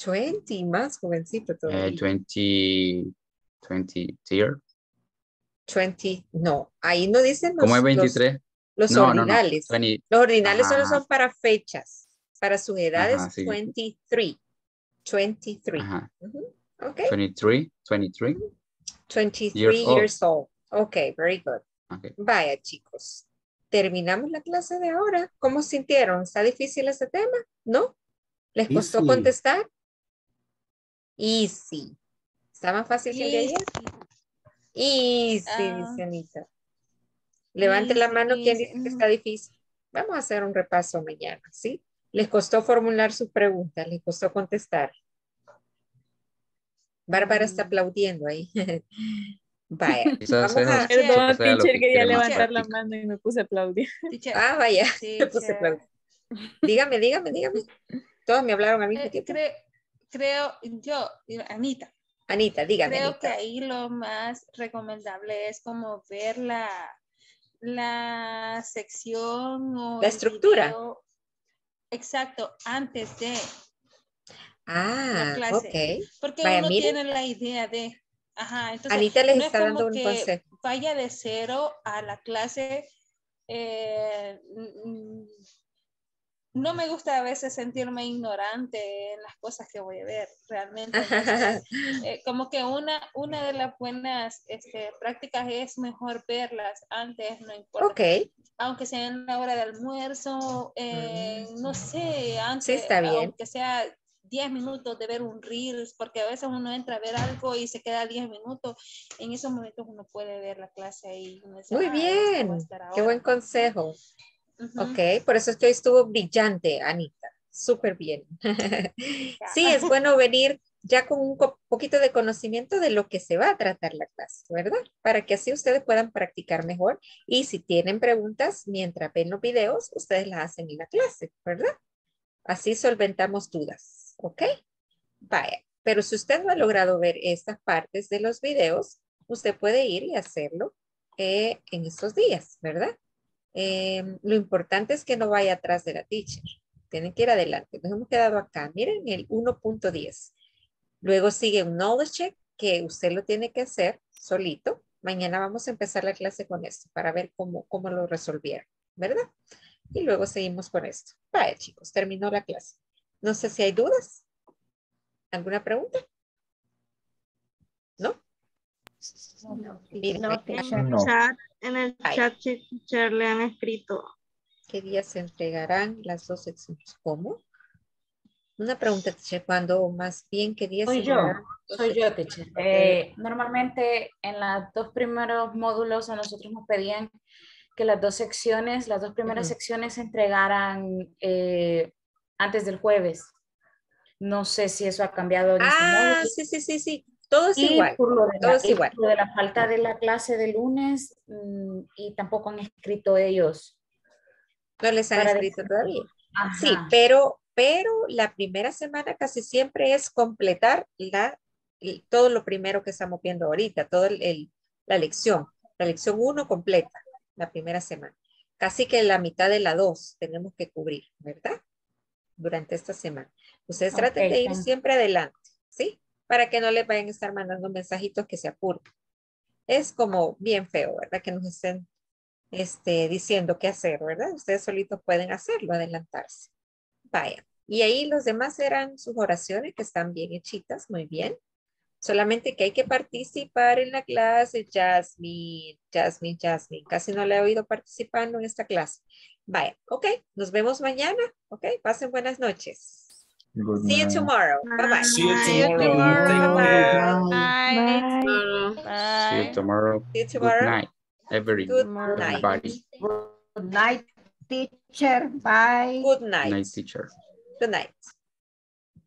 [SPEAKER 1] 20, más jovencito
[SPEAKER 19] eh,
[SPEAKER 1] todavía.
[SPEAKER 19] 20, 20 year.
[SPEAKER 1] 20, no, ahí no dicen los,
[SPEAKER 19] ¿Cómo es
[SPEAKER 1] los-
[SPEAKER 19] 23?
[SPEAKER 1] los
[SPEAKER 19] No, no, no,
[SPEAKER 1] ordinales.
[SPEAKER 19] 20.
[SPEAKER 1] Los ordinales
[SPEAKER 19] Ajá,
[SPEAKER 1] solo son para fechas. Para sus edades,
[SPEAKER 19] Ajá, sí.
[SPEAKER 1] 23. 23.
[SPEAKER 19] Ajá.
[SPEAKER 1] Ujú, Ok.
[SPEAKER 19] 23, 23.
[SPEAKER 1] 23
[SPEAKER 19] Years
[SPEAKER 1] years,
[SPEAKER 19] old.
[SPEAKER 1] old. Ok, very good.
[SPEAKER 19] Okay.
[SPEAKER 1] Vaya, chicos. Terminamos la clase de ahora. ¿Cómo sintieron? ¿Está difícil ese tema? ¿No? ¿Les costó
[SPEAKER 4] Easy.
[SPEAKER 1] contestar? Easy. ¿Está más fácil que el de ayer? Easy,
[SPEAKER 24] Ah.
[SPEAKER 1] dice Anita. Levante la mano quien dice que está difícil. Vamos a hacer un repaso mañana, ¿sí? ¿Les costó formular sus preguntas? ¿Les costó contestar? Bárbara está aplaudiendo ahí. Vaya,
[SPEAKER 19] Quizás
[SPEAKER 1] vamos a...
[SPEAKER 2] Perdón, teacher,
[SPEAKER 19] que
[SPEAKER 2] quería levantar la mano y me puse a aplaudir.
[SPEAKER 24] Teacher,
[SPEAKER 1] Ah, vaya, me puse a aplaudir. Dígame, dígame, dígame. Todos me hablaron al mismo
[SPEAKER 24] eh,
[SPEAKER 1] tiempo.
[SPEAKER 24] cre- creo, yo, Anita,
[SPEAKER 1] Anita, dígame.
[SPEAKER 24] creo que ahí lo más recomendable es como ver la, la sección o
[SPEAKER 1] La estructura.
[SPEAKER 24] video Exacto, antes de
[SPEAKER 1] Ah,
[SPEAKER 24] la clase.
[SPEAKER 1] ok.
[SPEAKER 24] Porque
[SPEAKER 1] Vaya,
[SPEAKER 24] uno tiene la idea de, ajá, entonces
[SPEAKER 1] Anita les
[SPEAKER 24] no
[SPEAKER 1] está dando un consejo.
[SPEAKER 24] vaya de cero a la clase. eh, no me gusta a veces sentirme ignorante en las cosas que voy a ver, realmente. entonces, eh, como que una, una de las buenas este, prácticas es mejor verlas antes, no importa.
[SPEAKER 1] Ok,
[SPEAKER 24] Aunque sea en la hora de almuerzo, eh, no sé, antes,
[SPEAKER 1] Mm. está bien.
[SPEAKER 24] aunque sea 10 minutos de ver un Reels, porque a veces uno entra a ver algo y se queda 10 minutos. En esos momentos uno puede ver la clase ahí. dice,
[SPEAKER 1] muy
[SPEAKER 24] "Ah,
[SPEAKER 1] bien. Qué
[SPEAKER 24] ahora".
[SPEAKER 1] buen consejo.
[SPEAKER 24] Ujú.
[SPEAKER 1] Ok, por eso es que hoy estuvo brillante, Anita. Súper bien. Sí, es bueno venir ya con un poquito de conocimiento de lo que se va a tratar la clase, ¿verdad? Para que así ustedes puedan practicar mejor. Y si tienen preguntas mientras ven los videos, ustedes las hacen en la clase, ¿verdad? Así solventamos dudas, ¿ok? Vaya, pero si usted no ha logrado ver estas partes de los videos, usted puede ir y hacerlo eh, en estos días, ¿verdad? Eh, lo importante es que no vaya atrás de la teacher. Tienen que ir adelante. Nos hemos quedado acá. Miren el 1.10. Luego sigue un knowledge check que usted lo tiene que hacer solito. Mañana vamos a empezar la clase con esto para ver cómo, cómo lo resolvieron, ¿verdad? Y luego seguimos con esto. Vaya, chicos, terminó la clase. No sé si hay dudas. ¿Alguna pregunta? ¿No?
[SPEAKER 27] Teacher.
[SPEAKER 1] ahí-
[SPEAKER 27] No. Chat, en el chat teacher le han escrito.
[SPEAKER 1] ¿Qué día se entregarán las dos secciones? ¿Cómo? Una pregunta, teacher, ¿cuándo más bien qué día se
[SPEAKER 21] Soy yo,
[SPEAKER 1] entregarán las
[SPEAKER 21] soy yo, teacher. Eh, normalmente en los dos primeros módulos a nosotros nos pedían que las dos secciones, las dos primeras
[SPEAKER 1] Ujú.
[SPEAKER 21] secciones se entregaran eh, antes del jueves. No sé si eso ha cambiado en este
[SPEAKER 1] Ah,
[SPEAKER 21] módulo.
[SPEAKER 1] sí, sí, sí, sí. Todo es
[SPEAKER 21] Y
[SPEAKER 1] igual.
[SPEAKER 21] por lo de
[SPEAKER 1] Todo
[SPEAKER 21] la,
[SPEAKER 1] es igual.
[SPEAKER 21] por lo de la falta de la clase de lunes mm, y tampoco han escrito ellos.
[SPEAKER 1] No les han escrito
[SPEAKER 21] decir-
[SPEAKER 1] todavía. Sí,
[SPEAKER 21] Ajá.
[SPEAKER 1] pero, pero la primera semana casi siempre es completar la, todo lo primero que estamos viendo ahorita, toda el, el- la lección. La lección 1 completa, la primera semana. Casi que la mitad de la dos tenemos que cubrir, ¿verdad? Durante esta semana. Ustedes traten
[SPEAKER 21] Ok,
[SPEAKER 1] de ir siempre adelante, ¿sí? Para que no les vayan a estar mandando mensajitos que se apuren. Es como bien feo, ¿verdad? Que nos estén este, diciendo qué hacer, ¿verdad? Ustedes solitos pueden hacerlo, adelantarse. Vaya. Y ahí los demás eran sus oraciones que están bien hechitas, muy bien. Solamente que hay que participar en la clase, Jasmine, Jasmine, Jasmine. Casi no la he oído participando en esta clase. Vaya, ok, nos vemos mañana, ok, pasen buenas noches.
[SPEAKER 3] Good
[SPEAKER 1] See you tomorrow. Bye bye.
[SPEAKER 18] See you
[SPEAKER 2] See you
[SPEAKER 18] tomorrow.
[SPEAKER 2] tomorrow.
[SPEAKER 18] Thank you.
[SPEAKER 2] Bye.
[SPEAKER 19] See you tomorrow.
[SPEAKER 1] See you
[SPEAKER 19] Good
[SPEAKER 1] tomorrow.
[SPEAKER 19] night, every,
[SPEAKER 1] Good night.
[SPEAKER 19] everybody.
[SPEAKER 11] Good night, teacher. Bye.
[SPEAKER 1] Good night.
[SPEAKER 19] Night, teacher.
[SPEAKER 1] Good night.